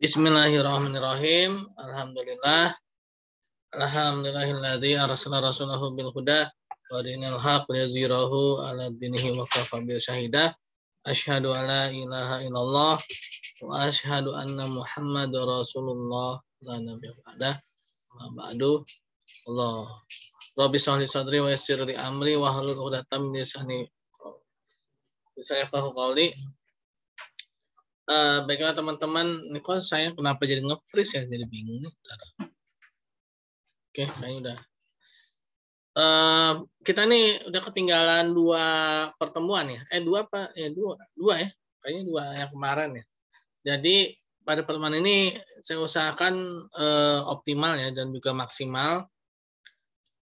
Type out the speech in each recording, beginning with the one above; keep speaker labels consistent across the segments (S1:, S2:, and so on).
S1: Bismillahirrahmanirrahim. Alhamdulillah. Alhamdulillahilladzi arsala rasulahu bil huda wa dinil haq liyazhirahu ala dinihi wa kafa bil syahidah. Asyhadu an la ilaha illallah wa asyhadu anna Muhammadar Rasulullah la nabiyya ba'dah. Ma ba'du. Allah. Rabbi sahli sadri wa yassir li amri wa hlul 'uqdatam min lisani bisa yafqahu qawli. Uh, baiklah teman-teman, ini kok saya kenapa jadi nge-freeze ya? Jadi bingung nih. Oke, kayaknya udah. Uh, kita nih udah ketinggalan dua pertemuan ya. Eh dua apa? Ya dua, dua ya. Kayaknya dua yang kemarin ya. Jadi pada pertemuan ini saya usahakan uh, optimal ya dan juga maksimal.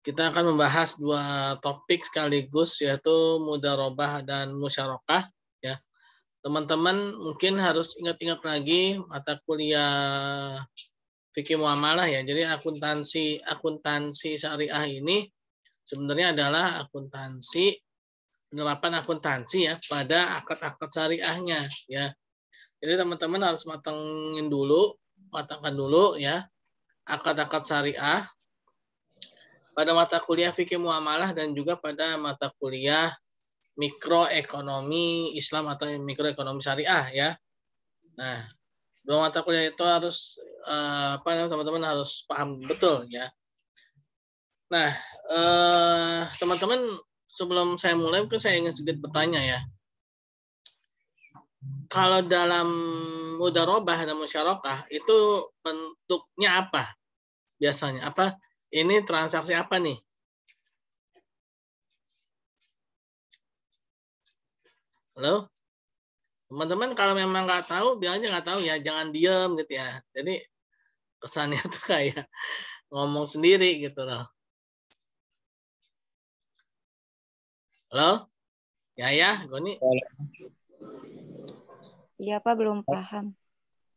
S1: Kita akan membahas dua topik sekaligus yaitu mudarobah dan musyarakah teman-teman mungkin harus ingat-ingat lagi mata kuliah fikih muamalah ya. Jadi akuntansi akuntansi syariah ini sebenarnya adalah akuntansi penerapan akuntansi ya pada akad-akad syariahnya ya. Jadi teman-teman harus matangin dulu, matangkan dulu ya akad-akad syariah pada mata kuliah fikih muamalah dan juga pada mata kuliah mikroekonomi Islam atau mikroekonomi syariah ya. Nah, dua mata kuliah itu harus uh, apa teman-teman harus paham betul ya. Nah, eh, teman-teman sebelum saya mulai mungkin saya ingin sedikit bertanya ya. Kalau dalam mudarobah dan musyarakah itu bentuknya apa? Biasanya apa? Ini transaksi apa nih? Halo? Teman-teman kalau memang nggak tahu, bilang aja nggak tahu ya, jangan diem gitu ya. Jadi kesannya tuh kayak ngomong sendiri gitu loh. Halo? Ya ya, Goni.
S2: Iya Pak, belum paham.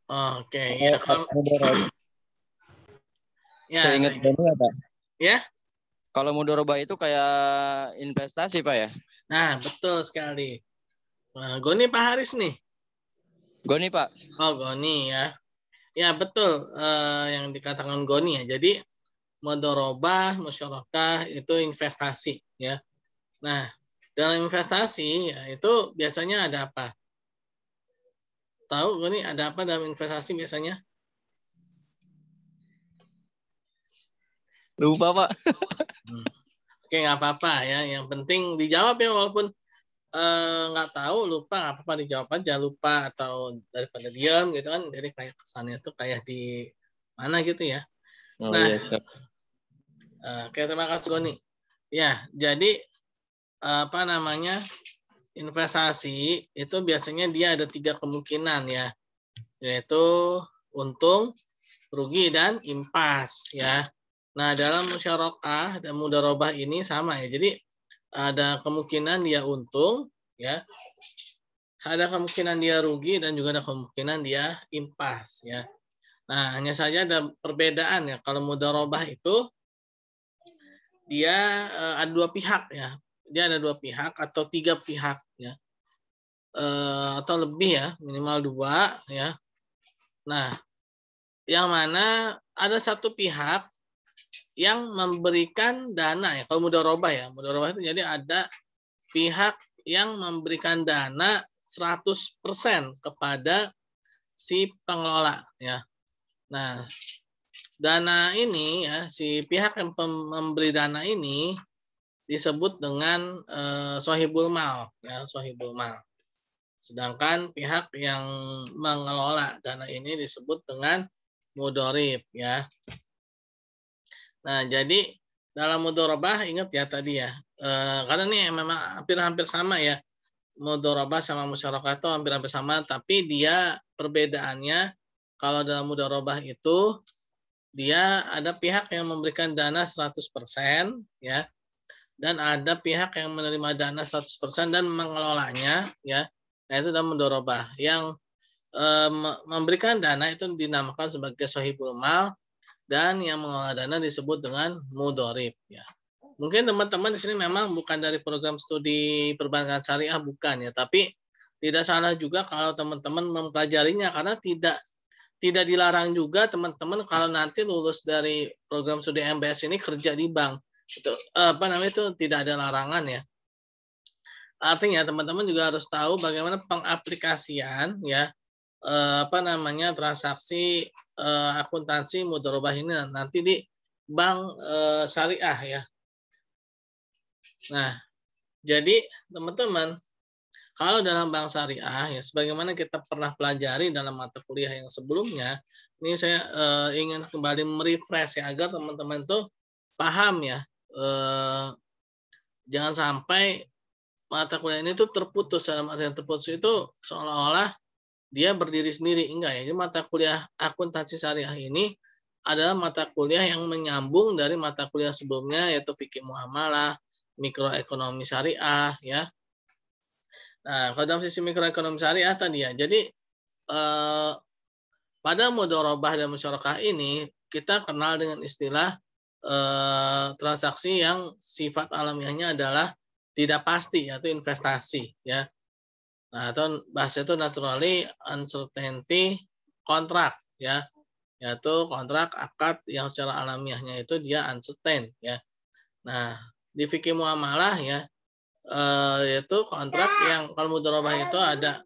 S1: Oh, Oke, okay. ya kalau
S3: ya, saya ingat Goni ya Pak.
S1: Ya?
S3: Kalau mudoroba itu kayak investasi Pak ya?
S1: Nah, betul sekali. Nah, Goni Pak Haris nih.
S3: Goni Pak.
S1: Oh Goni ya. Ya betul uh, yang dikatakan Goni ya. Jadi modorobah, musyarakah itu investasi ya. Nah dalam investasi ya, itu biasanya ada apa? Tahu Goni ada apa dalam investasi biasanya?
S3: Lupa Pak.
S1: hmm. Oke nggak apa-apa ya. Yang penting dijawab ya walaupun Eh, nggak uh, tahu lupa nggak apa-apa dijawab aja lupa atau daripada diam gitu kan jadi kayak kesannya tuh kayak di mana gitu ya. Oh, nah iya. uh, oke terima kasih Goni. Ya jadi apa namanya investasi itu biasanya dia ada tiga kemungkinan ya yaitu untung rugi dan impas ya. Nah dalam musyarakah dan mudarobah ini sama ya jadi ada kemungkinan dia untung ya. Ada kemungkinan dia rugi dan juga ada kemungkinan dia impas ya. Nah hanya saja ada perbedaan ya. Kalau mudarobah itu dia uh, ada dua pihak ya. Dia ada dua pihak atau tiga pihak ya. Uh, atau lebih ya. Minimal dua ya. Nah yang mana ada satu pihak yang memberikan dana ya. Kalau mudharabah ya, mudharabah itu jadi ada pihak yang memberikan dana 100% kepada si pengelola ya. Nah, dana ini ya si pihak yang memberi dana ini disebut dengan eh, sohibul mal ya, sohibul mal. Sedangkan pihak yang mengelola dana ini disebut dengan mudorib ya. Nah, jadi dalam mudorobah ingat ya tadi ya, e, karena ini memang hampir-hampir sama ya, mudorobah sama musyarakah itu hampir-hampir sama, tapi dia perbedaannya kalau dalam mudorobah itu dia ada pihak yang memberikan dana 100% ya, dan ada pihak yang menerima dana 100% dan mengelolanya ya, nah itu dalam mudorobah. Yang e, memberikan dana itu dinamakan sebagai sohibul mal dan yang mengelola dana disebut dengan mudorib ya. Mungkin teman-teman di sini memang bukan dari program studi perbankan syariah bukan ya, tapi tidak salah juga kalau teman-teman mempelajarinya karena tidak tidak dilarang juga teman-teman kalau nanti lulus dari program studi MBS ini kerja di bank. Itu apa namanya itu tidak ada larangan ya. Artinya teman-teman juga harus tahu bagaimana pengaplikasian ya eh, apa namanya transaksi eh, akuntansi mudorobah ini nanti di bank eh, syariah ya nah jadi teman-teman kalau dalam bank syariah ya sebagaimana kita pernah pelajari dalam mata kuliah yang sebelumnya, ini saya uh, ingin kembali merefresh ya agar teman-teman tuh paham ya. Uh, jangan sampai mata kuliah ini tuh terputus dalam arti yang terputus itu seolah-olah dia berdiri sendiri enggak ya. Jadi mata kuliah akuntansi syariah ini adalah mata kuliah yang menyambung dari mata kuliah sebelumnya yaitu fikih muamalah, mikroekonomi syariah ya Nah, kalau dalam sisi mikroekonomi syariah tadi ya, jadi eh, pada mudorobah dan musyarakah ini kita kenal dengan istilah eh, transaksi yang sifat alamiahnya adalah tidak pasti yaitu investasi ya. Nah, atau bahasa itu naturally uncertainty contract ya, yaitu kontrak akad yang secara alamiahnya itu dia uncertain ya. Nah, di fikih muamalah ya, uh, yaitu kontrak yang kalau mudharabah itu ada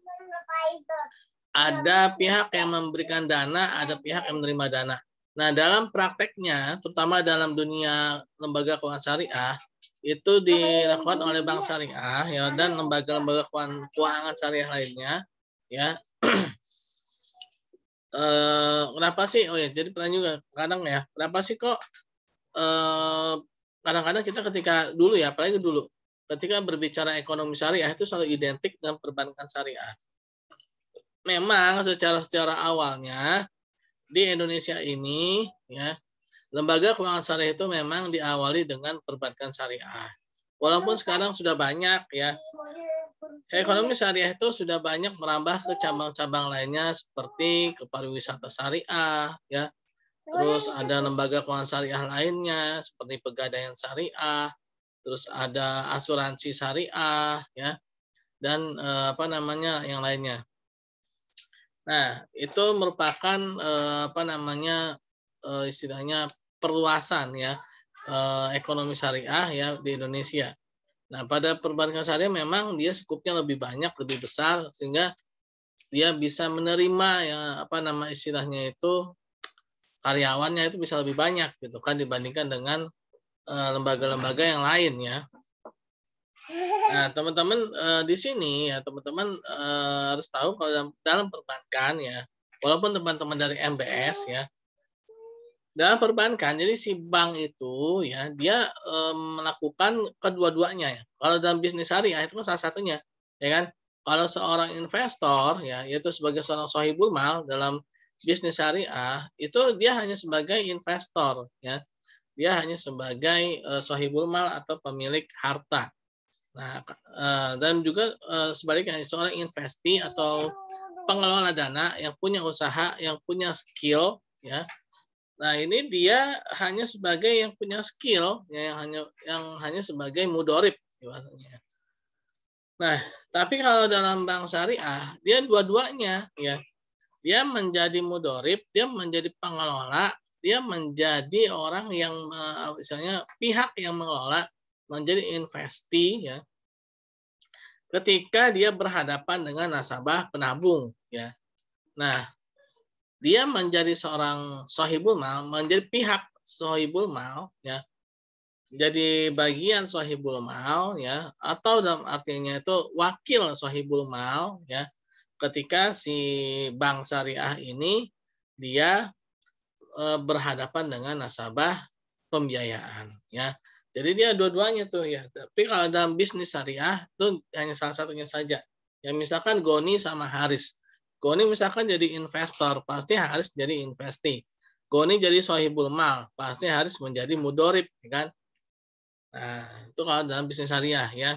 S1: ada pihak yang memberikan dana, ada pihak yang menerima dana. Nah, dalam prakteknya, terutama dalam dunia lembaga keuangan syariah, itu dilakukan oleh bank syariah ya dan lembaga-lembaga keuangan syariah lainnya ya. eh, kenapa sih? Oh ya, jadi pernah juga kadang ya, kenapa sih kok eh, kadang-kadang kita ketika dulu ya, apalagi dulu ketika berbicara ekonomi syariah itu selalu identik dengan perbankan syariah. Memang secara secara awalnya di Indonesia ini ya lembaga keuangan syariah itu memang diawali dengan perbankan syariah. Walaupun sekarang sudah banyak ya ekonomi syariah itu sudah banyak merambah ke cabang-cabang lainnya seperti ke pariwisata syariah ya. Terus ada lembaga keuangan syariah lainnya seperti pegadaian syariah, terus ada asuransi syariah ya dan eh, apa namanya yang lainnya. Nah, itu merupakan eh, apa namanya eh, istilahnya perluasan ya eh, ekonomi syariah ya di Indonesia. Nah, pada perbankan syariah memang dia skupnya lebih banyak, lebih besar sehingga dia bisa menerima ya apa nama istilahnya itu karyawannya itu bisa lebih banyak gitu kan dibandingkan dengan Eh, lembaga-lembaga yang lain ya. Nah, teman-teman uh, di sini ya teman-teman harus tahu kalau dalam perbankan ya, walaupun teman-teman dari MBS ya, dalam perbankan jadi si bank itu ya dia um, melakukan kedua-duanya ya. Kalau dalam bisnis syariah itu kan salah satunya, ya kan? Kalau seorang investor ya, yaitu sebagai seorang sohibul mal dalam bisnis syariah itu dia hanya sebagai investor ya dia hanya sebagai uh, sohibul mal atau pemilik harta. Nah, uh, dan juga uh, sebaliknya seorang investi atau pengelola dana yang punya usaha, yang punya skill, ya. Nah, ini dia hanya sebagai yang punya skill, ya, yang hanya yang hanya sebagai mudorip, bahasanya. Nah, tapi kalau dalam bank syariah, dia dua-duanya, ya. Dia menjadi mudorip, dia menjadi pengelola, dia menjadi orang yang misalnya pihak yang mengelola menjadi investi ya ketika dia berhadapan dengan nasabah penabung ya nah dia menjadi seorang sohibul mal menjadi pihak sohibul mal ya jadi bagian sohibul mal ya atau dalam artinya itu wakil sohibul mal ya ketika si bank syariah ini dia Eh, berhadapan dengan nasabah pembiayaan ya. Jadi dia dua-duanya tuh ya. Tapi kalau dalam bisnis syariah itu hanya salah satunya saja. Ya misalkan Goni sama Haris. Goni misalkan jadi investor, pasti Haris jadi investi. Goni jadi sohibul mal, pasti Haris menjadi mudorib, ya kan? Nah, itu kalau dalam bisnis syariah ya.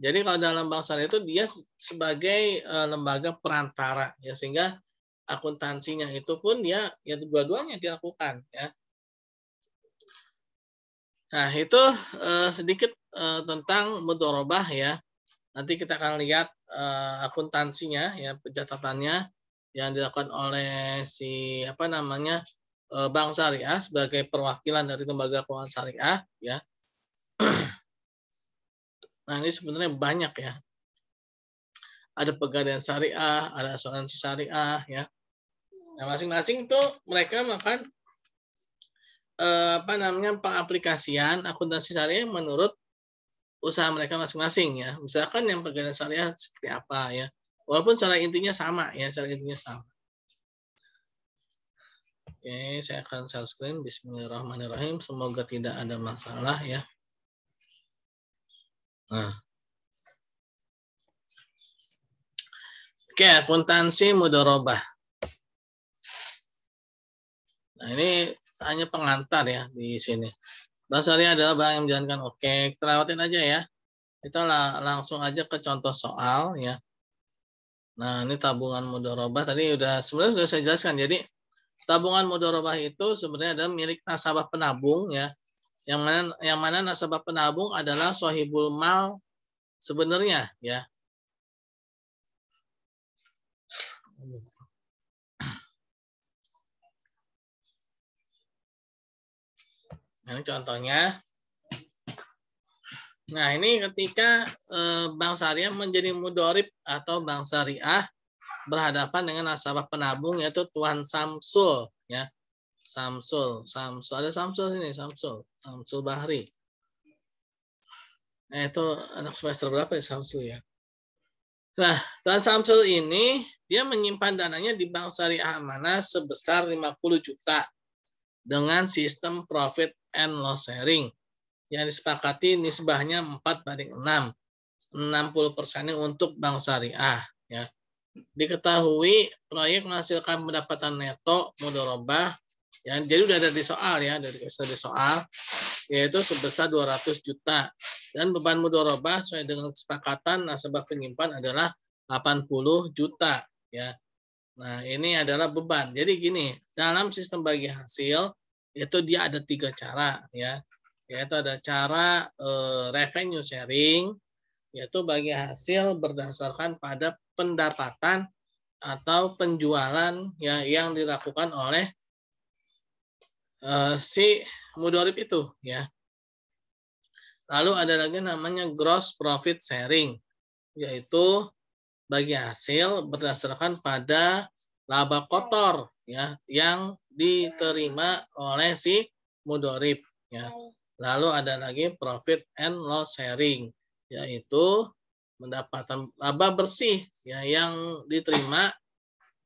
S1: Jadi kalau dalam bank syariah itu dia sebagai uh, lembaga perantara ya sehingga akuntansinya itu pun dia ya dua-duanya dilakukan ya. Nah, itu uh, sedikit uh, tentang mudorobah ya. Nanti kita akan lihat uh, akuntansinya ya, pencatatannya. yang dilakukan oleh si apa namanya eh, bank syariah sebagai perwakilan dari lembaga keuangan syariah ya. Nah ini sebenarnya banyak ya. Ada pegadaian syariah, ada asuransi syariah ya. Nah masing-masing itu mereka makan eh, apa namanya pengaplikasian akuntansi syariah menurut usaha mereka masing-masing ya. Misalkan yang pegadaian syariah seperti apa ya. Walaupun secara intinya sama ya, secara intinya sama. Oke, saya akan share screen. Bismillahirrahmanirrahim. Semoga tidak ada masalah ya. Nah. Oke, akuntansi mudorobah. Nah, ini hanya pengantar ya di sini. Dasarnya adalah bank yang menjalankan oke. Kita aja ya. Kita langsung aja ke contoh soal ya. Nah, ini tabungan mudorobah tadi udah sebenarnya sudah saya jelaskan. Jadi tabungan mudorobah itu sebenarnya adalah milik nasabah penabung ya. Yang mana yang mana nasabah penabung adalah sohibul mal sebenarnya ya. Nah, ini contohnya Nah, ini ketika eh, bank syariah menjadi mudorib atau bank syariah berhadapan dengan nasabah penabung yaitu Tuan Samsul ya. Samsul, Samsul ada Samsul ini, Samsul, Samsul Bahri. Nah, itu anak semester berapa ya Samsul ya? Nah, Tuan Samsul ini dia menyimpan dananya di bank syariah mana sebesar 50 juta dengan sistem profit and loss sharing yang disepakati nisbahnya 4 banding 6. 60 persennya untuk bank syariah. Ya. Diketahui proyek menghasilkan pendapatan neto mudorobah ya, jadi udah ada di soal ya, dari di soal yaitu sebesar 200 juta dan beban mudorobah sesuai dengan kesepakatan nasabah penyimpan adalah 80 juta ya. Nah, ini adalah beban. Jadi gini, dalam sistem bagi hasil itu dia ada tiga cara ya yaitu ada cara uh, revenue sharing yaitu bagi hasil berdasarkan pada pendapatan atau penjualan ya yang dilakukan oleh uh, si mudorib itu ya. Lalu ada lagi namanya gross profit sharing yaitu bagi hasil berdasarkan pada laba kotor ya yang diterima oleh si mudorib ya. Lalu ada lagi profit and loss sharing, yaitu mendapatkan laba bersih ya yang diterima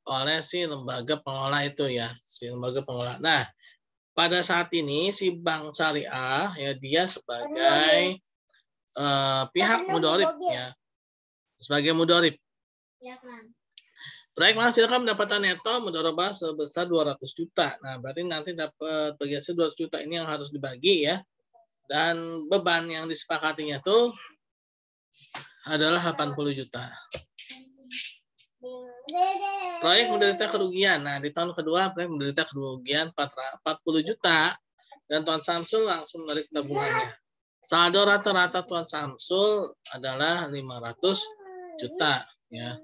S1: oleh si lembaga pengelola itu ya, si lembaga pengelola. Nah, pada saat ini si bank syariah ya dia sebagai uh, pihak mudorib ya, sebagai mudorib. Ya, Proyek menghasilkan pendapatan neto mudorobah sebesar 200 juta. Nah, berarti nanti dapat bagian 200 juta ini yang harus dibagi ya dan beban yang disepakatinya itu adalah 80 juta. Proyek menderita kerugian. Nah, di tahun kedua proyek menderita kerugian 40 juta dan Tuan Samsul langsung menarik tabungannya. Saldo rata-rata Tuan Samsul adalah 500 juta ya.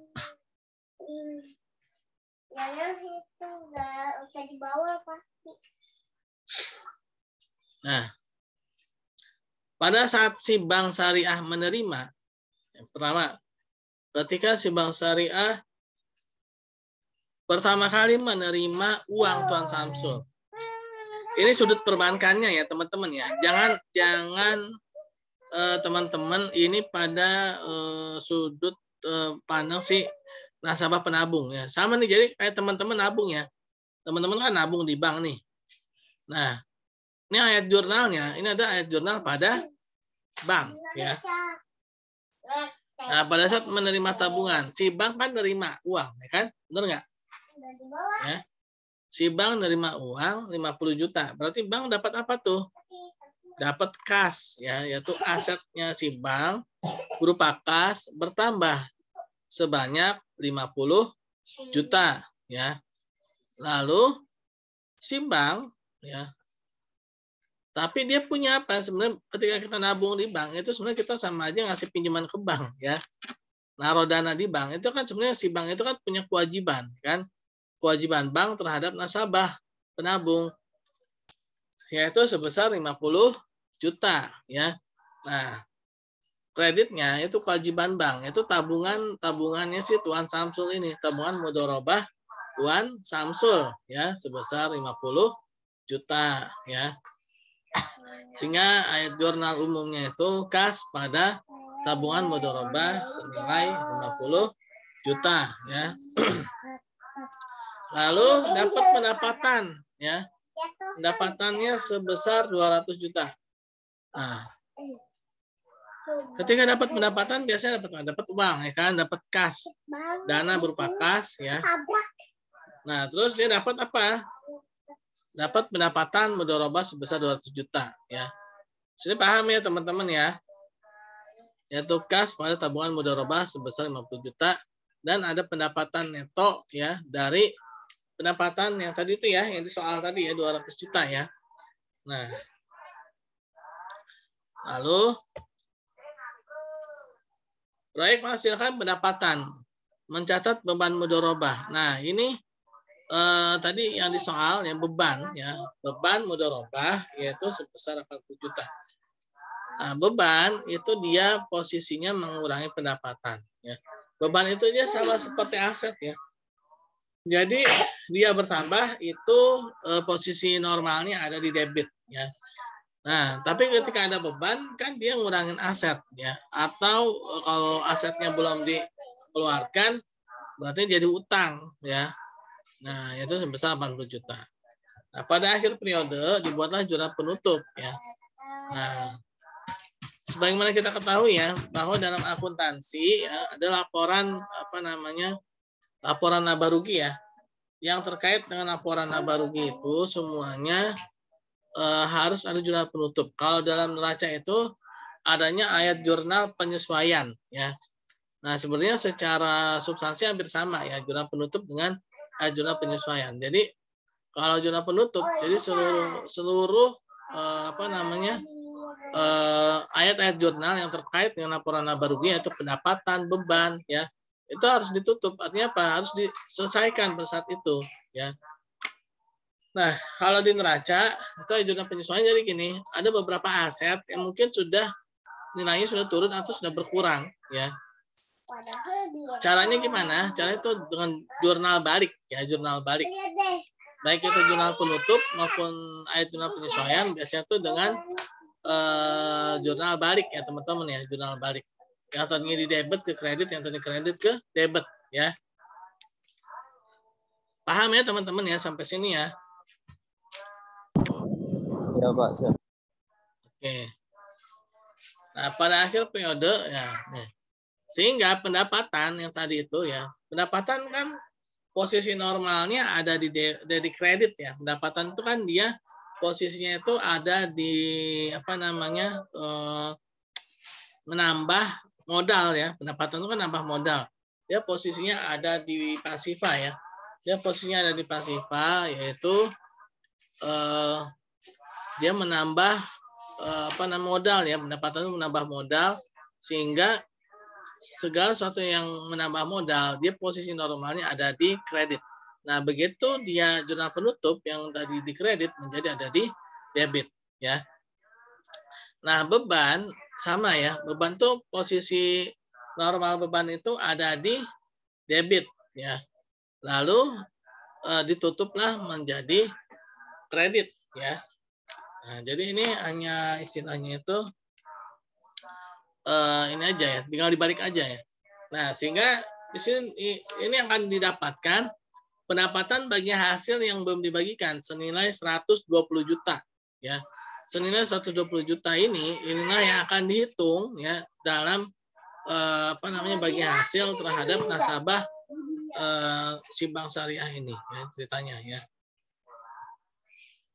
S1: Nah, pada saat si bank syariah menerima, yang pertama, ketika si bank syariah pertama kali menerima uang Tuan Samsul. Ini sudut perbankannya ya teman-teman ya. Jangan jangan eh, teman-teman uh, ini pada uh, sudut uh, pandang si nasabah penabung ya. Sama nih jadi kayak teman-teman nabung ya. Teman-teman kan nabung di bank nih. Nah, ini ayat jurnalnya. Ini ada ayat jurnal pada bank ya. Nah, pada saat menerima tabungan, si bank kan menerima uang, ya kan? Benar nggak? Ya. Si bank menerima uang 50 juta. Berarti bank dapat apa tuh? Dapat kas, ya, yaitu asetnya si bank berupa kas bertambah sebanyak 50 juta, ya. Lalu si bank ya tapi dia punya apa? Sebenarnya ketika kita nabung di bank itu sebenarnya kita sama aja ngasih pinjaman ke bank ya. Naruh dana di bank itu kan sebenarnya si bank itu kan punya kewajiban kan. kewajiban bank terhadap nasabah penabung yaitu sebesar 50 juta ya. Nah, kreditnya itu kewajiban bank, itu tabungan tabungannya si Tuan Samsul ini, tabungan mudorobah Tuan Samsul ya sebesar 50 juta ya. Sehingga ayat jurnal umumnya itu kas pada tabungan mudorobah senilai 50 juta ya. Lalu dapat pendapatan ya. Pendapatannya sebesar 200 juta. Nah, ketika dapat pendapatan biasanya dapat dapat uang ya kan, dapat kas. Dana berupa kas ya. Nah, terus dia dapat apa? Dapat pendapatan mudorobah sebesar 200 juta ya. Sini paham ya teman-teman ya. Yaitu kas pada tabungan mudorobah sebesar 50 juta dan ada pendapatan neto ya dari pendapatan yang tadi itu ya yang di soal tadi ya 200 juta ya. Nah. Lalu proyek menghasilkan pendapatan mencatat beban mudorobah. Nah, ini eh, tadi yang di soal yang beban ya, beban mudorobah yaitu sebesar 80 juta. Nah, beban itu dia posisinya mengurangi pendapatan ya. Beban itu dia sama seperti aset ya. Jadi dia bertambah itu eh, posisi normalnya ada di debit ya. Nah, tapi ketika ada beban kan dia ngurangin aset ya. Atau eh, kalau asetnya belum dikeluarkan berarti jadi utang ya. Nah, itu sebesar 80 juta. Nah, pada akhir periode dibuatlah jurnal penutup ya. Nah, sebagaimana kita ketahui ya bahwa dalam akuntansi ya, ada laporan apa namanya laporan laba rugi ya yang terkait dengan laporan laba rugi itu semuanya e, harus ada jurnal penutup kalau dalam neraca itu adanya ayat jurnal penyesuaian ya nah sebenarnya secara substansi hampir sama ya jurnal penutup dengan ayat jurnal penyesuaian jadi kalau jurnal penutup jadi seluruh seluruh e, apa namanya Eh, ayat-ayat jurnal yang terkait dengan laporan laba rugi yaitu pendapatan, beban, ya itu harus ditutup. Artinya apa? Harus diselesaikan pada saat itu, ya. Nah, kalau di neraca itu jurnal penyesuaian jadi gini, ada beberapa aset yang mungkin sudah nilainya sudah turun atau sudah berkurang, ya. Caranya gimana? Caranya itu dengan jurnal balik, ya jurnal balik. Baik itu jurnal penutup maupun ayat jurnal penyesuaian biasanya itu dengan uh, jurnal balik ya teman-teman ya jurnal balik yang tadinya di debit ke kredit yang tadi kredit ke debit ya paham ya teman-teman ya sampai sini ya
S3: ya pak siap.
S1: oke. Nah pada akhir periode ya nih. sehingga pendapatan yang tadi itu ya pendapatan kan posisi normalnya ada di di kredit ya. Pendapatan itu kan dia posisinya itu ada di apa namanya eh, menambah modal ya. Pendapatan itu kan nambah modal. Dia posisinya ada di pasifa ya. Dia posisinya ada di pasifa yaitu eh, dia menambah eh, apa namanya modal ya pendapatan menambah modal sehingga segala sesuatu yang menambah modal dia posisi normalnya ada di kredit Nah, begitu dia jurnal penutup yang tadi dikredit menjadi ada di debit ya. Nah, beban sama ya. Beban tuh posisi normal beban itu ada di debit ya. Lalu e, ditutuplah menjadi kredit ya. Nah, jadi ini hanya istilahnya itu e, ini aja ya, tinggal dibalik aja ya. Nah, sehingga di sini ini akan didapatkan pendapatan bagi hasil yang belum dibagikan senilai 120 juta ya senilai 120 juta ini inilah yang akan dihitung ya dalam eh, apa namanya bagi hasil terhadap nasabah eh, si bank syariah ini ya ceritanya ya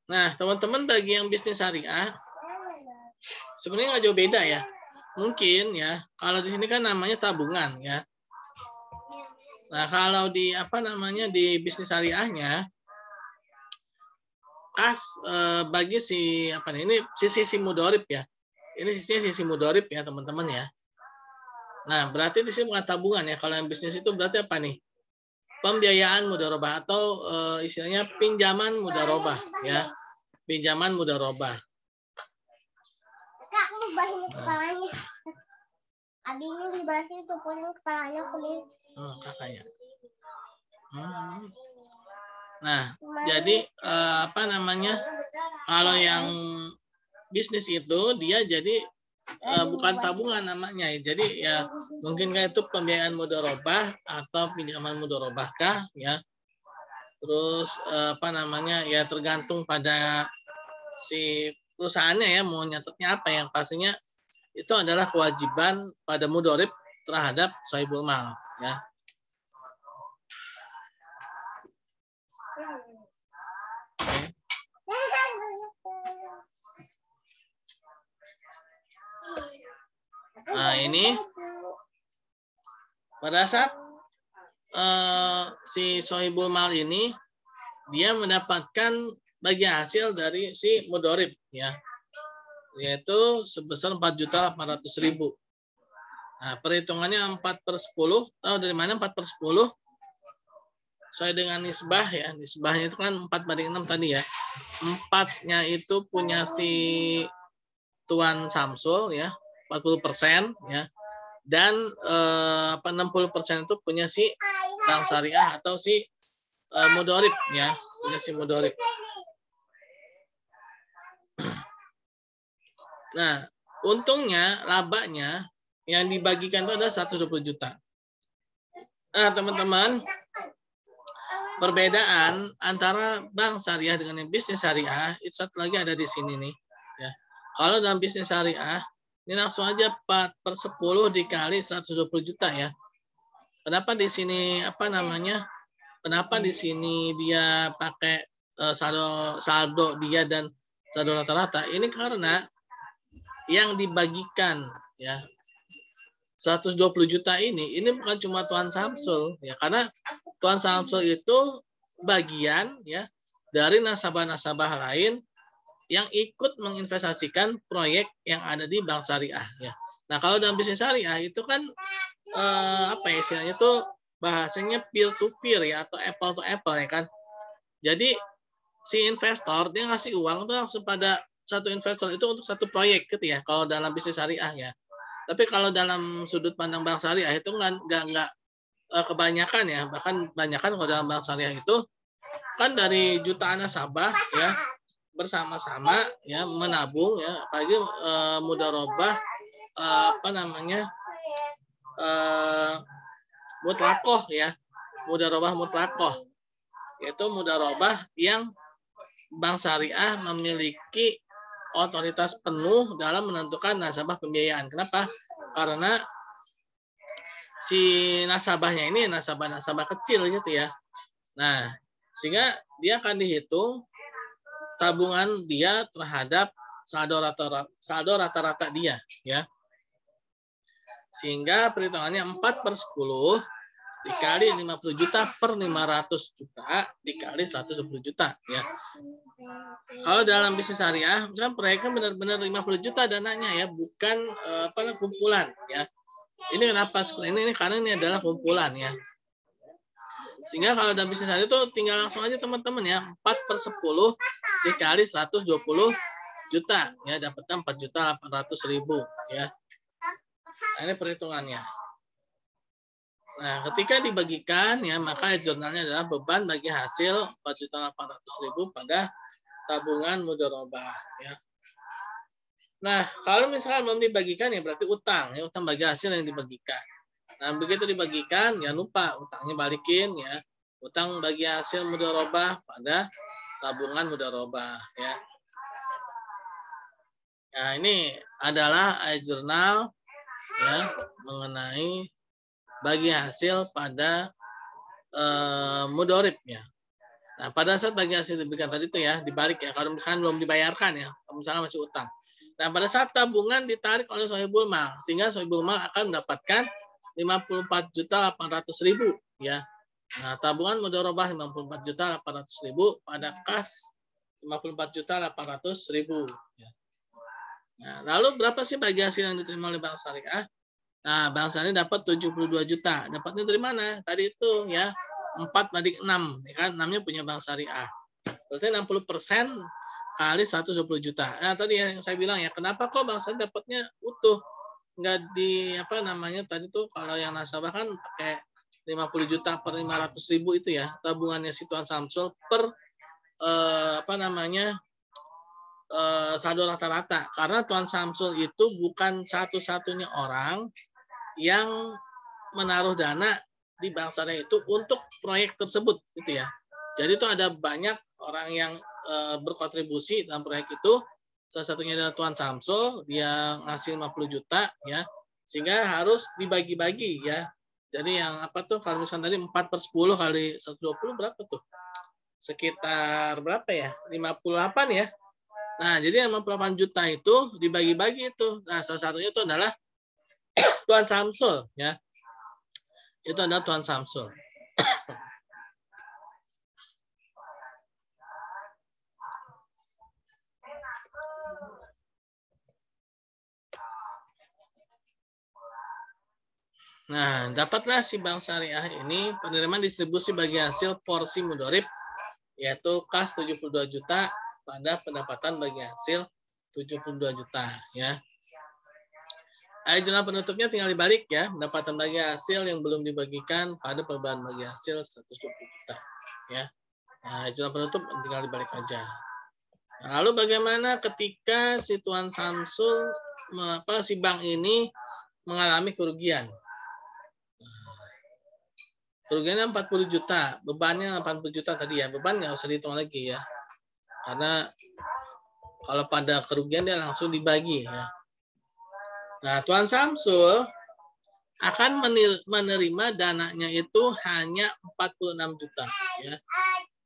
S1: nah teman-teman bagi yang bisnis syariah sebenarnya nggak jauh beda ya mungkin ya kalau di sini kan namanya tabungan ya Nah, kalau di apa namanya di bisnis syariahnya kas eh, bagi si apa nih ini sisi si mudorip ya. Ini sisinya sisi mudorip ya teman-teman ya. Nah, berarti di sini bukan tabungan ya. Kalau yang bisnis itu berarti apa nih? pembiayaan mudharabah atau uh, istilahnya pinjaman mudharabah ya. Pinjaman mudharabah.
S4: Kak, mau bahin kepalanya. Abi ini dibahasin tupunin kepalanya kulit.
S1: Oh, kakaknya. Hmm. Nah, jadi uh, apa namanya? Kalau yang bisnis itu dia jadi uh, bukan tabungan namanya. Jadi ya mungkin kayak itu pembiayaan mudharabah atau pinjaman mudharabah kah ya. Terus uh, apa namanya? Ya tergantung pada si perusahaannya ya mau nyatetnya apa yang pastinya itu adalah kewajiban pada mudorib terhadap sahibul mal ya. Nah ini pada saat uh, si sohibul mal ini dia mendapatkan bagi hasil dari si mudorib ya yaitu sebesar 4 juta 800 ribu. Nah, perhitungannya 4 per 10. Tahu dari mana 4 per 10? Sesuai dengan nisbah ya. Nisbahnya itu kan 4 banding 6 tadi ya. Empatnya itu punya si Tuan Samsul ya. 40 persen ya. Dan eh, apa 60 persen itu punya si Bank Syariah atau si eh, Mudorib ya. Punya si Mudorib. Nah, untungnya, labanya yang dibagikan itu adalah 120 juta. Nah, teman-teman, perbedaan antara bank syariah dengan yang bisnis syariah itu satu lagi ada di sini nih. Ya. Kalau dalam bisnis syariah, ini langsung aja 4 per 10 dikali 120 juta ya. Kenapa di sini apa namanya? Kenapa di sini dia pakai uh, saldo saldo dia dan saldo rata-rata? Ini karena yang dibagikan ya 120 juta ini ini bukan cuma Tuan Samsul ya karena Tuan Samsul itu bagian ya dari nasabah-nasabah lain yang ikut menginvestasikan proyek yang ada di bank syariah ya. Nah, kalau dalam bisnis syariah itu kan eh, apa ya istilahnya itu bahasanya peer to peer ya atau apple to apple ya kan. Jadi si investor dia ngasih uang itu langsung pada satu investor itu untuk satu proyek gitu ya kalau dalam bisnis syariah ya. Tapi kalau dalam sudut pandang bank syariah itu nggak nggak uh, kebanyakan ya. Bahkan kebanyakan kalau dalam bank syariah itu kan dari jutaan nasabah ya bersama-sama ya menabung ya. Apalagi uh, mudarobah uh, apa namanya uh, mutlakoh ya. Mudarobah mutlakoh yaitu mudarobah yang bank syariah memiliki otoritas penuh dalam menentukan nasabah pembiayaan. Kenapa? Karena si nasabahnya ini nasabah-nasabah kecil gitu ya. Nah, sehingga dia akan dihitung tabungan dia terhadap saldo rata-rata saldo rata-rata dia ya. Sehingga perhitungannya 4 per 10 dikali 50 juta per 500 juta dikali 110 juta ya. Kalau dalam bisnis syariah, misalkan proyeknya benar-benar 50 juta dananya ya, bukan uh, apa kumpulan ya. Ini kenapa seperti ini? Ini karena ini adalah kumpulan ya. Sehingga kalau dalam bisnis syariah itu tinggal langsung aja teman-teman ya, 4 per 10 dikali 120 juta ya, dapatnya 4 juta 800 ribu ya. Nah, ini perhitungannya. Nah, ketika dibagikan ya maka jurnalnya adalah beban bagi hasil 4.800.000 pada tabungan mudharabah ya. Nah, kalau misalkan belum dibagikan ya berarti utang ya, utang bagi hasil yang dibagikan. Nah, begitu dibagikan ya lupa utangnya balikin ya. Utang bagi hasil mudharabah pada tabungan mudharabah ya. Nah, ini adalah jurnal ya mengenai bagi hasil pada uh, mudorib ya. Nah, pada saat bagi hasil diberikan tadi itu ya, dibalik ya. Kalau misalkan belum dibayarkan ya, misalkan masih utang. Nah, pada saat tabungan ditarik oleh sohibul mal, sehingga sohibul mal akan mendapatkan 54 juta 800 ribu ya. Nah, tabungan mudorobah 54 juta 800 ribu pada kas 54 juta 800 ribu. Ya. Nah, lalu berapa sih bagi hasil yang diterima oleh bank syariah? Nah, Bang Sani dapat 72 juta. Dapatnya dari mana? Tadi itu ya, 4 banding 6 ya kan? 6 nya punya bank syariah. Berarti 60 persen kali 120 juta. Nah tadi yang saya bilang ya kenapa kok bank syariah dapatnya utuh? Nggak di apa namanya tadi tuh kalau yang nasabah kan pakai 50 juta per 500 ribu itu ya tabungannya si Tuan Samsul per eh, apa namanya eh, saldo rata-rata. Karena Tuan Samsul itu bukan satu-satunya orang yang menaruh dana di bank syariah itu untuk proyek tersebut gitu ya jadi itu ada banyak orang yang eh, berkontribusi dalam proyek itu salah satunya adalah Tuan Samsul dia ngasih 50 juta ya sehingga harus dibagi-bagi ya jadi yang apa tuh kalau misalnya tadi 4 per 10 kali 120 berapa tuh? Sekitar berapa ya? 58 ya. Nah, jadi 58 juta itu dibagi-bagi itu. Nah, salah satunya itu adalah Tuan Samsul ya. Itu adalah Tuan Samsul. Nah, dapatlah si bank syariah ini penerimaan distribusi bagi hasil porsi mudorib yaitu kas 72 juta pada pendapatan bagi hasil 72 juta ya. Ayo jurnal penutupnya tinggal dibalik ya, pendapatan bagi hasil yang belum dibagikan pada perubahan bagi hasil 120 juta ya. Nah, jurnal penutup tinggal dibalik aja. Nah, lalu bagaimana ketika si Tuan Samsul apa si bank ini mengalami kerugian? Kerugiannya 40 juta, bebannya 80 juta tadi ya. Beban nggak usah dihitung lagi ya. Karena kalau pada kerugian dia langsung dibagi ya. Nah, Tuan Samsul akan menerima dananya itu hanya 46 juta ya.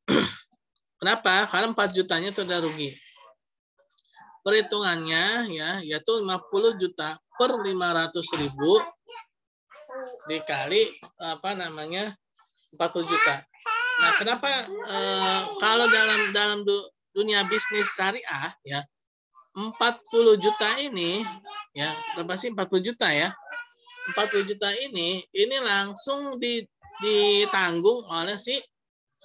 S1: Kenapa? Karena 4 jutanya itu udah rugi. Perhitungannya ya yaitu 50 juta per 500 ribu dikali apa namanya 40 juta. Nah, kenapa eh, kalau dalam dalam dunia bisnis syariah ya 40 juta ini ya berapa sih? 40 juta ya. 40 juta ini ini langsung di, ditanggung oleh si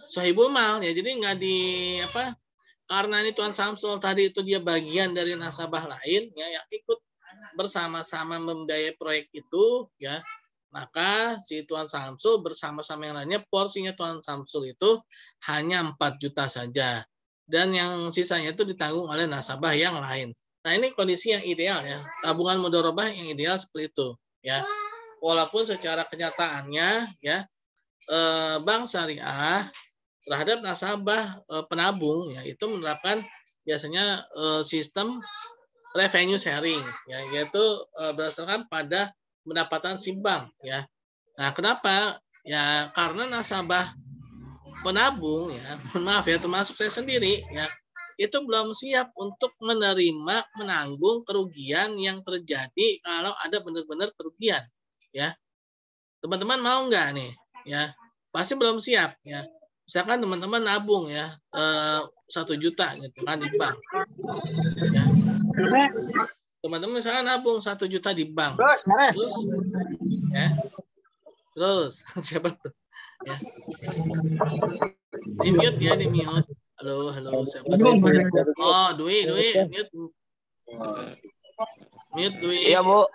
S1: Sohibul Mal ya. Jadi nggak di apa karena ini Tuan Samsul tadi itu dia bagian dari nasabah lain ya yang ikut bersama-sama membiayai proyek itu ya. Maka si Tuan Samsul bersama-sama yang lainnya porsinya Tuan Samsul itu hanya 4 juta saja. Dan yang sisanya itu ditanggung oleh nasabah yang lain. Nah ini kondisi yang ideal ya. Tabungan mudorobah yang ideal seperti itu ya. Walaupun secara kenyataannya ya eh, bank syariah terhadap nasabah eh, penabung ya itu menerapkan biasanya eh, sistem revenue sharing ya yaitu berdasarkan pada pendapatan simbang ya. Nah, kenapa? Ya karena nasabah penabung ya, maaf ya termasuk saya sendiri ya, itu belum siap untuk menerima menanggung kerugian yang terjadi kalau ada benar-benar kerugian ya. Teman-teman mau nggak nih ya? Pasti belum siap ya. Misalkan teman-teman nabung ya eh, satu juta gitu kan di bank. Ya teman-teman misalnya nabung satu juta di bank terus terus ya terus siapa tuh ya. Di mute ya di mute. Halo halo siapa sih? Oh Dwi Dwi mute. Mute Dwi.
S3: Iya bu.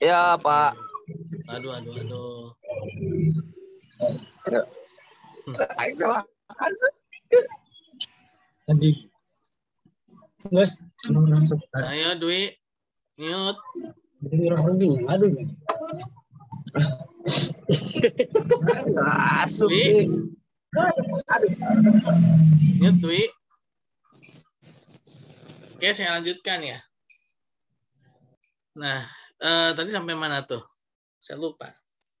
S3: Iya pak.
S1: Aduh aduh aduh.
S5: Tadi. Terus,
S1: Ayo Dwi. Mute.
S5: Jadi orang lebih, aduh.
S1: Dwi. Oke, saya lanjutkan ya. Nah, eh, tadi sampai mana tuh? Saya lupa.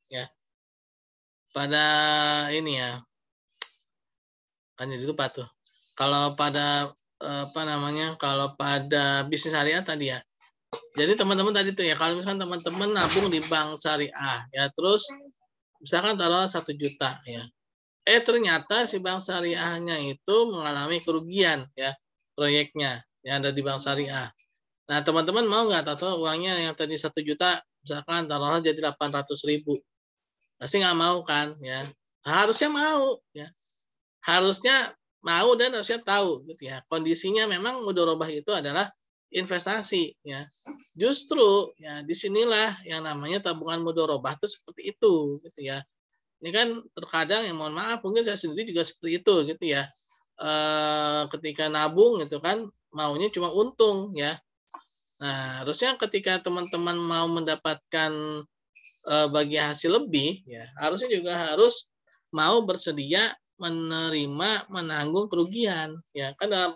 S1: Ya. Pada ini ya. Jadi lupa tuh. Kalau pada eh, apa namanya? Kalau pada bisnis harian tadi ya jadi teman-teman tadi tuh ya, kalau misalkan teman-teman nabung di bank syariah, ya terus misalkan taruh satu juta ya, eh ternyata si bank syariahnya itu mengalami kerugian ya proyeknya yang ada di bank syariah. Nah teman-teman mau nggak tahu uangnya yang tadi satu juta misalkan taruh jadi 800 ribu, pasti nggak mau kan ya. harusnya mau ya harusnya mau dan harusnya tahu gitu ya kondisinya memang mudorobah itu adalah investasi ya. Justru ya di sinilah yang namanya tabungan mudorobah itu seperti itu gitu ya. Ini kan terkadang yang mohon maaf mungkin saya sendiri juga seperti itu gitu ya. E, ketika nabung gitu kan maunya cuma untung ya. Nah harusnya ketika teman-teman mau mendapatkan e, bagi hasil lebih ya harusnya juga harus mau bersedia menerima menanggung kerugian ya. Kan dalam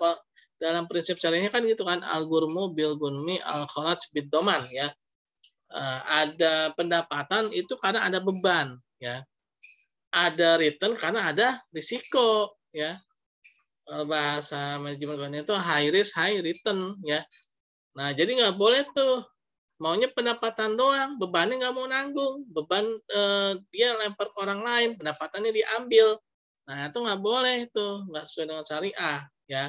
S1: dalam prinsip syariahnya kan gitu kan al gurmu bil gunmi al kharaj bid doman ya. Uh, ada pendapatan itu karena ada beban ya. Ada return karena ada risiko ya. Bahasa manajemen itu high risk high return ya. Nah jadi nggak boleh tuh. Maunya pendapatan doang, bebannya nggak mau nanggung, beban eh, dia lempar ke orang lain, pendapatannya diambil. Nah itu nggak boleh itu, nggak sesuai dengan syariah ya.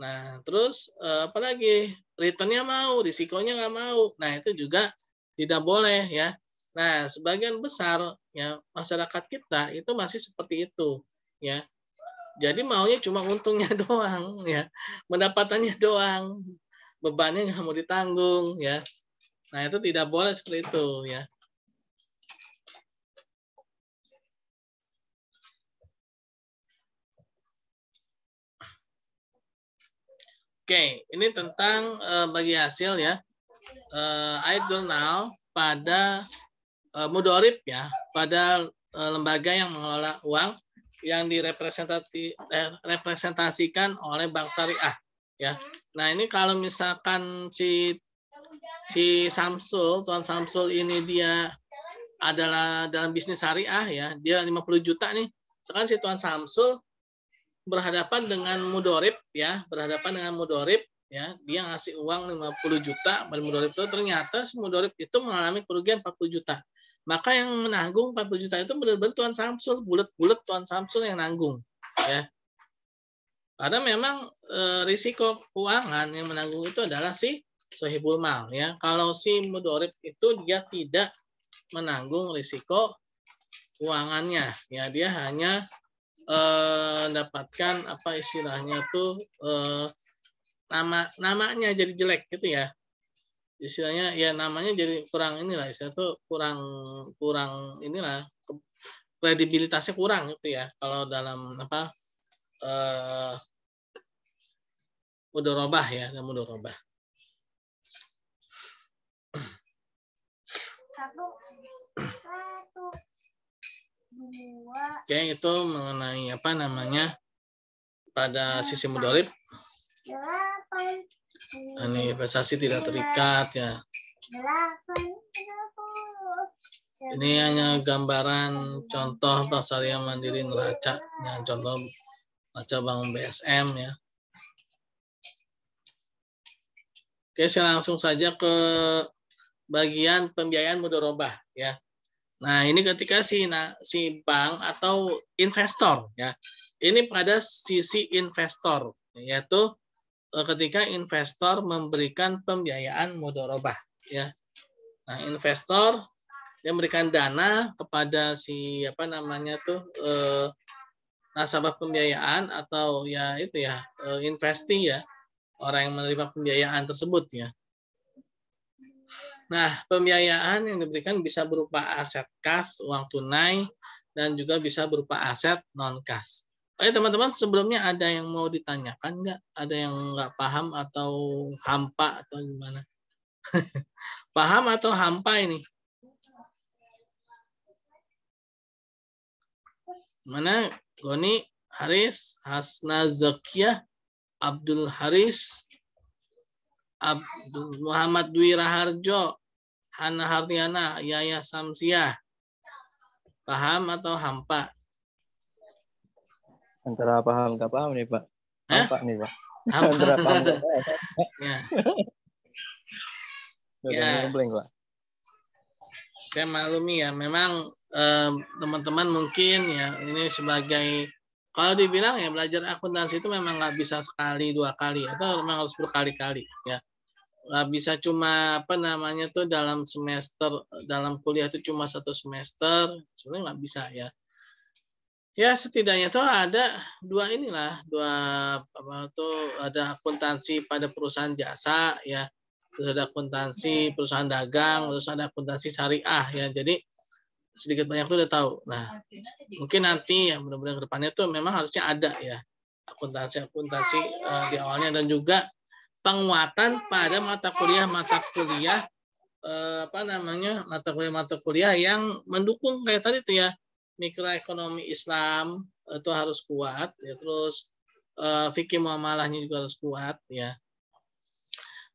S1: Nah terus eh, apalagi returnnya mau, risikonya nggak mau. Nah itu juga tidak boleh ya. Nah sebagian besar ya masyarakat kita itu masih seperti itu ya. Jadi maunya cuma untungnya doang ya, pendapatannya doang, bebannya nggak mau ditanggung ya. Nah, itu tidak boleh seperti itu ya. Oke, ini tentang uh, bagi hasil ya. Uh, idle now pada uh, mudorib ya, pada uh, lembaga yang mengelola uang yang direpresentasi eh, oleh bank syariah ya. Nah, ini kalau misalkan si si Samsul, Tuan Samsul ini dia adalah dalam bisnis syariah ya, dia 50 juta nih. Sekarang si Tuan Samsul berhadapan dengan mudorib ya, berhadapan dengan mudorib ya, dia ngasih uang 50 juta pada mudorib itu ternyata si mudorib itu mengalami kerugian 40 juta. Maka yang menanggung 40 juta itu benar-benar Tuan Samsul, bulat-bulat Tuan Samsul yang nanggung ya. Karena memang e, risiko keuangan yang menanggung itu adalah si sohibul mal ya. Kalau si mudorib itu dia tidak menanggung risiko keuangannya ya dia hanya eh, mendapatkan apa istilahnya tuh eh, nama namanya jadi jelek gitu ya. Istilahnya ya namanya jadi kurang inilah istilah tuh kurang kurang inilah kredibilitasnya kurang gitu ya. Kalau dalam apa eh, mudorobah ya mudorobah.
S4: Satu
S1: Oke, itu mengenai apa namanya pada sisi mudorib. Ini tidak terikat ya. Ini hanya gambaran contoh Bank Syariah Mandiri neraca. Yang contoh neraca bangun BSM ya. Oke, saya langsung saja ke bagian pembiayaan mudorobah ya. Nah, ini ketika si nah, si bank atau investor ya. Ini pada sisi investor yaitu eh, ketika investor memberikan pembiayaan mudorobah ya. Nah, investor yang memberikan dana kepada si apa namanya tuh eh, nasabah pembiayaan atau ya itu ya eh, investi ya orang yang menerima pembiayaan tersebut ya Nah, pembiayaan yang diberikan bisa berupa aset kas, uang tunai, dan juga bisa berupa aset non-kas. Oke teman-teman, sebelumnya ada yang mau ditanyakan nggak? Ada yang nggak paham atau hampa atau gimana? paham atau hampa ini? Mana? Goni, Haris, Hasna Zakiah, Abdul Haris, Abdul Muhammad Dwi Raharjo, Hana Hardiana, Yaya Samsiah. Paham atau hampa?
S3: Antara paham nggak paham nih Pak.
S1: Hah?
S3: Hampa nih Pak.
S1: Hampa.
S3: Antara paham nggak paham.
S1: ya, Ya.
S3: Pak.
S1: saya maklumi ya. Memang eh, teman-teman mungkin ya ini sebagai kalau dibilang ya belajar akuntansi itu memang nggak bisa sekali dua kali atau memang harus berkali-kali ya nggak bisa cuma apa namanya tuh dalam semester dalam kuliah itu cuma satu semester sebenarnya nggak bisa ya. Ya setidaknya tuh ada dua inilah dua apa tuh ada akuntansi pada perusahaan jasa ya. Terus ada akuntansi perusahaan dagang terus ada akuntansi syariah ya. Jadi sedikit banyak tuh udah tahu. Nah mungkin nanti ya mudah-mudahan ke depannya tuh memang harusnya ada ya akuntansi akuntansi uh, di awalnya. Dan juga penguatan pada mata kuliah mata kuliah uh, apa namanya mata kuliah mata kuliah yang mendukung kayak tadi tuh ya mikroekonomi Islam itu harus kuat ya terus uh, fikih muamalahnya juga harus kuat ya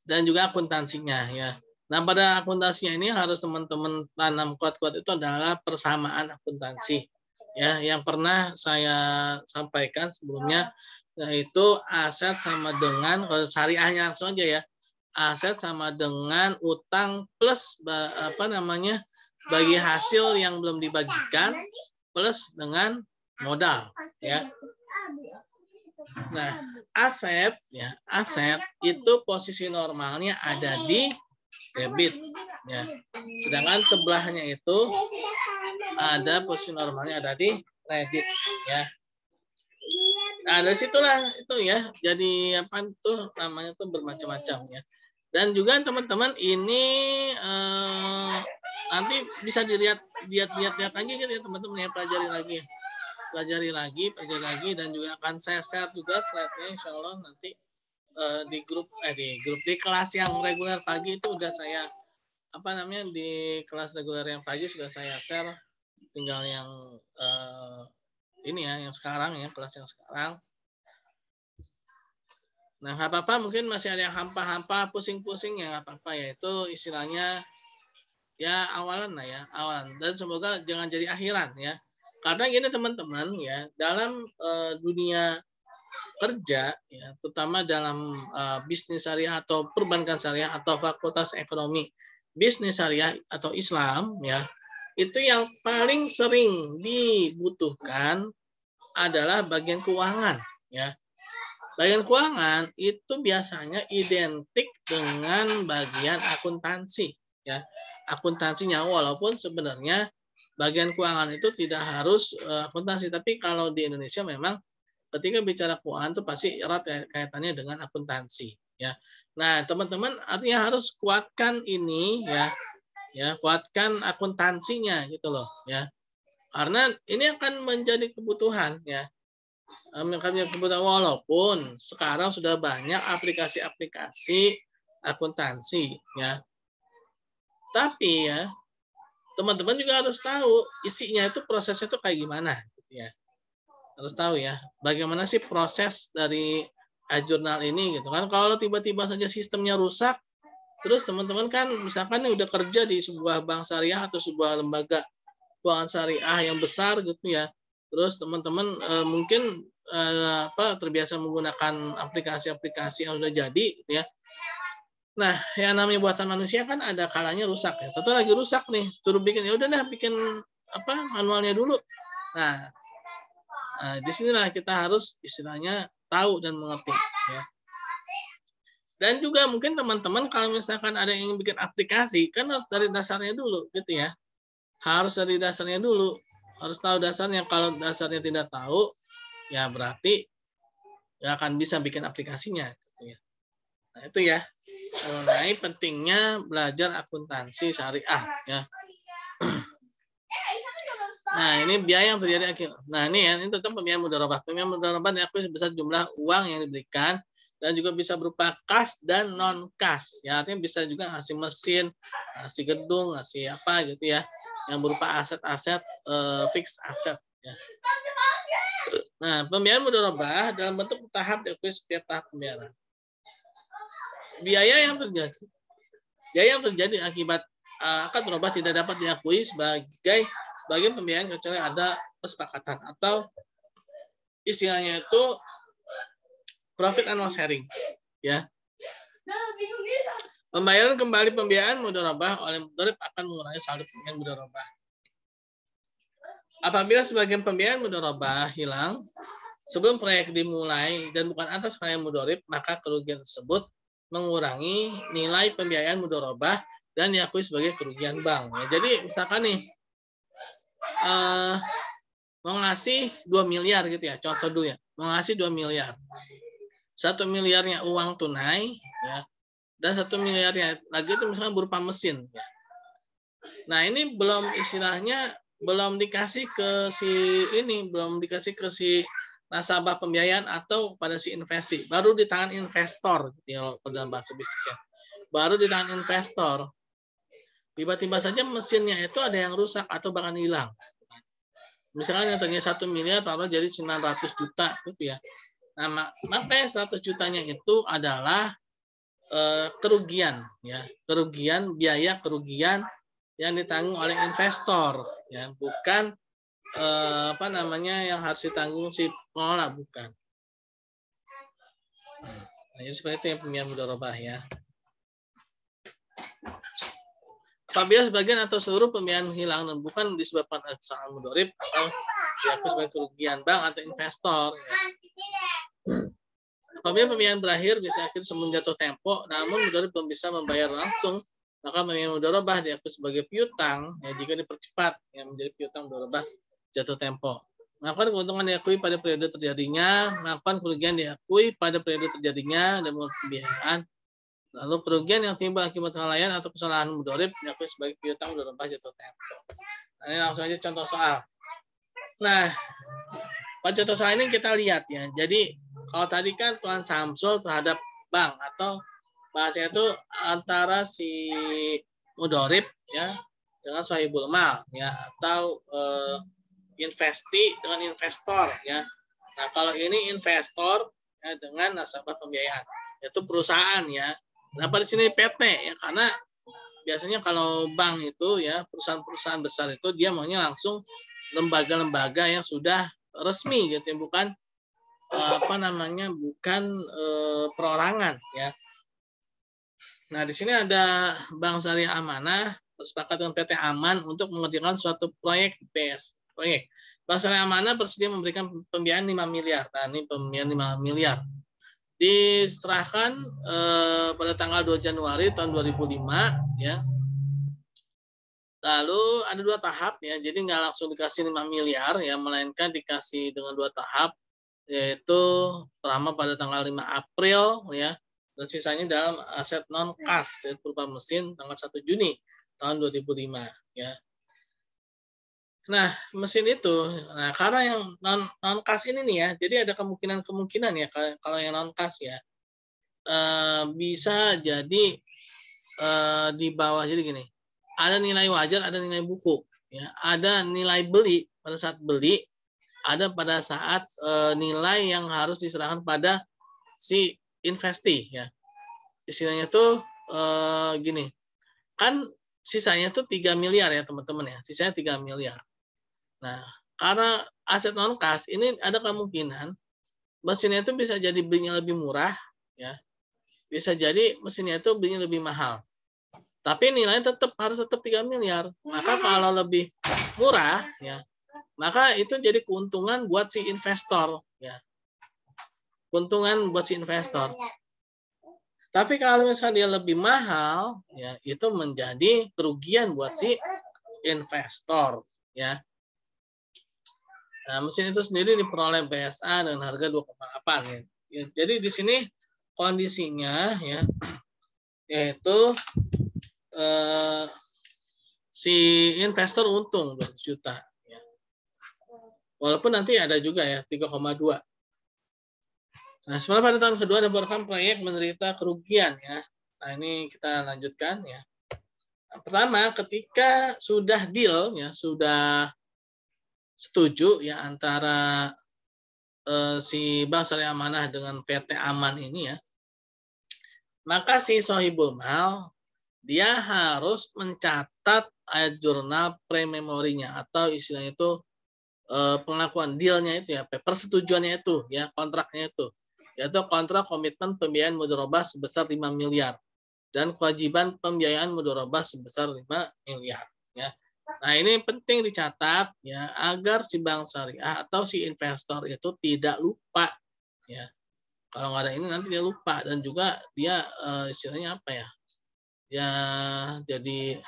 S1: dan juga akuntansinya ya. Nah pada akuntansinya ini harus teman-teman tanam kuat-kuat itu adalah persamaan akuntansi ya yang pernah saya sampaikan sebelumnya yaitu aset sama dengan kalau syariahnya langsung aja ya aset sama dengan utang plus apa namanya bagi hasil yang belum dibagikan plus dengan modal ya Nah, aset ya, aset itu posisi normalnya ada di debit ya. Sedangkan sebelahnya itu ada posisi normalnya ada di kredit ya. Nah, dari situlah itu ya. Jadi apa itu namanya tuh bermacam-macam ya. Dan juga teman-teman ini eh, nanti bisa dilihat lihat-lihat lagi gitu ya teman-teman ya pelajari lagi pelajari lagi, pelajari lagi dan juga akan saya share juga slide-nya insya Allah nanti uh, di grup eh di grup di kelas yang reguler pagi itu udah saya apa namanya di kelas reguler yang pagi sudah saya share tinggal yang uh, ini ya yang sekarang ya kelas yang sekarang Nah, nggak apa-apa, mungkin masih ada yang hampa-hampa, pusing-pusing ya nggak apa-apa ya. Itu istilahnya ya awalan lah ya, awalan. Dan semoga jangan jadi akhiran ya. Karena gini teman-teman ya, dalam uh, dunia kerja ya, terutama dalam uh, bisnis syariah atau perbankan syariah atau fakultas ekonomi bisnis syariah atau Islam ya, itu yang paling sering dibutuhkan adalah bagian keuangan ya. Bagian keuangan itu biasanya identik dengan bagian akuntansi ya. Akuntansinya walaupun sebenarnya bagian keuangan itu tidak harus uh, akuntansi tapi kalau di Indonesia memang ketika bicara keuangan itu pasti erat kaitannya dengan akuntansi ya nah teman-teman artinya harus kuatkan ini ya ya kuatkan akuntansinya gitu loh ya karena ini akan menjadi kebutuhan ya. Akan kebutuhan walaupun sekarang sudah banyak aplikasi-aplikasi akuntansi ya. Tapi ya teman-teman juga harus tahu isinya itu prosesnya itu kayak gimana gitu ya. Harus tahu ya bagaimana sih proses dari jurnal ini gitu kan. Kalau tiba-tiba saja sistemnya rusak terus teman-teman kan misalkan udah kerja di sebuah bank syariah atau sebuah lembaga keuangan syariah yang besar gitu ya terus teman-teman e, mungkin e, apa terbiasa menggunakan aplikasi-aplikasi yang sudah jadi gitu ya Nah, yang namanya buatan manusia kan ada kalanya rusak ya. Tentu lagi rusak nih, suruh bikin ya udah deh bikin apa manualnya dulu. Nah, nah di sinilah kita harus istilahnya tahu dan mengerti ya. Dan juga mungkin teman-teman kalau misalkan ada yang ingin bikin aplikasi kan harus dari dasarnya dulu gitu ya. Harus dari dasarnya dulu. Harus tahu dasarnya. Kalau dasarnya tidak tahu ya berarti nggak akan bisa bikin aplikasinya gitu ya. Nah, itu ya mengenai pentingnya belajar akuntansi syariah ya. Nah, ini biaya yang terjadi Nah, ini ya, ini tentang pembiayaan mudharabah. Pembiayaan mudharabah diakui sebesar jumlah uang yang diberikan dan juga bisa berupa kas dan non kas. Ya, artinya bisa juga ngasih mesin, ngasih gedung, ngasih apa gitu ya, yang berupa aset-aset uh, fix aset ya. Nah, pembiayaan mudharabah dalam bentuk tahap diakui setiap tahap pembiayaan biaya yang terjadi biaya yang terjadi akibat uh, akad berubah tidak dapat diakui sebagai bagian pembiayaan kecuali ada kesepakatan atau istilahnya itu profit loss sharing ya Pembayaran kembali pembiayaan mudorobah oleh mudorib akan mengurangi saldo pembiayaan mudorobah. Apabila sebagian pembiayaan mudorobah hilang sebelum proyek dimulai dan bukan atas nama mudorib, maka kerugian tersebut mengurangi nilai pembiayaan mudorobah dan diakui sebagai kerugian bank. Ya, jadi misalkan nih, uh, mau ngasih 2 miliar gitu ya. Contoh dulu ya. Mau ngasih 2 miliar. Satu miliarnya uang tunai ya. Dan satu miliarnya lagi itu misalnya berupa mesin ya. Nah, ini belum istilahnya belum dikasih ke si ini, belum dikasih ke si nasabah pembiayaan atau pada si investi. Baru di tangan investor gitu dalam bahasa bisnisnya. Baru di tangan investor. Tiba-tiba saja mesinnya itu ada yang rusak atau bahkan hilang. Misalnya yang satu miliar taruh jadi 900 juta gitu ya. Nah, maka 100 jutanya itu adalah eh, kerugian ya, kerugian biaya kerugian yang ditanggung oleh investor ya, bukan eh, apa namanya yang harus ditanggung si pengelola bukan. Nah, jadi seperti itu yang pembiayaan mudorobah ya. Apabila sebagian atau seluruh pembiayaan hilang dan bukan disebabkan kesalahan mudorib atau diakui sebagai kerugian bank atau investor. Ya. Apabila pembiayaan berakhir bisa akhir sebelum jatuh tempo, namun mudorib belum bisa membayar langsung, maka pembiayaan mudorobah diakui sebagai piutang ya, jika dipercepat yang menjadi piutang mudorobah jatuh tempo. Melakukan keuntungan diakui pada periode terjadinya, melakukan kerugian diakui pada periode terjadinya dan pembiayaan Lalu kerugian yang timbul akibat kelalaian atau kesalahan mudorib diakui sebagai piutang mudoribah jatuh tempo. Nah, ini langsung aja contoh soal. Nah, pada contoh soal ini kita lihat ya. Jadi kalau tadi kan Tuan Samsul terhadap bank atau bahasanya itu antara si mudorib ya dengan sahibul mal ya atau eh, investi dengan investor ya. Nah kalau ini investor ya, dengan nasabah pembiayaan yaitu perusahaan ya Kenapa di sini PT ya karena biasanya kalau bank itu ya perusahaan-perusahaan besar itu dia maunya langsung lembaga-lembaga yang sudah resmi gitu ya bukan eh, apa namanya bukan eh, perorangan ya. Nah di sini ada Bank Syariah Amanah bersepakat dengan PT Aman untuk mengerjakan suatu proyek PS proyek. Bank Syariah Amanah bersedia memberikan pembiayaan 5 miliar. Nah ini pembiayaan 5 miliar diserahkan eh, pada tanggal 2 Januari tahun 2005 ya. Lalu ada dua tahap ya, jadi nggak langsung dikasih 5 miliar ya, melainkan dikasih dengan dua tahap yaitu pertama pada tanggal 5 April ya dan sisanya dalam aset non kas yaitu berupa mesin tanggal 1 Juni tahun 2005 ya. Nah, mesin itu, nah karena yang non non ini nih ya, jadi ada kemungkinan kemungkinan ya kalau yang non kas ya. Eh, bisa jadi eh, di bawah jadi gini, ada nilai wajar, ada nilai buku, ya, ada nilai beli pada saat beli, ada pada saat eh, nilai yang harus diserahkan pada si investi ya. Istilahnya tuh eh, gini, kan sisanya tuh 3 miliar ya teman-teman ya, sisanya 3 miliar Nah, karena aset non kas ini ada kemungkinan mesinnya itu bisa jadi belinya lebih murah, ya. Bisa jadi mesinnya itu belinya lebih mahal. Tapi nilainya tetap harus tetap 3 miliar. Maka kalau lebih murah, ya, maka itu jadi keuntungan buat si investor, ya. Keuntungan buat si investor. Tapi kalau misalnya dia lebih mahal, ya itu menjadi kerugian buat si investor, ya. Nah, mesin itu sendiri diperoleh BSA dengan harga 2,8 ya. ya. Jadi di sini kondisinya ya yaitu eh, si investor untung 2 juta ya. Walaupun nanti ada juga ya 3,2. Nah, sebenarnya pada tahun kedua ada beberapa proyek menderita kerugian ya. Nah, ini kita lanjutkan ya. Pertama, ketika sudah deal ya, sudah setuju ya antara eh, si Bank Syariah Amanah dengan PT Aman ini ya, maka si sohibul mal dia harus mencatat ayat jurnal prememorinya atau istilahnya itu eh, pengakuan dealnya itu ya, persetujuannya itu ya, kontraknya itu. Yaitu kontrak komitmen pembiayaan mudorobah sebesar 5 miliar dan kewajiban pembiayaan mudorobah sebesar 5 miliar ya Nah, ini penting dicatat ya agar si bank syariah atau si investor itu tidak lupa ya. Kalau nggak ada ini nanti dia lupa dan juga dia uh, istilahnya apa ya? Ya jadi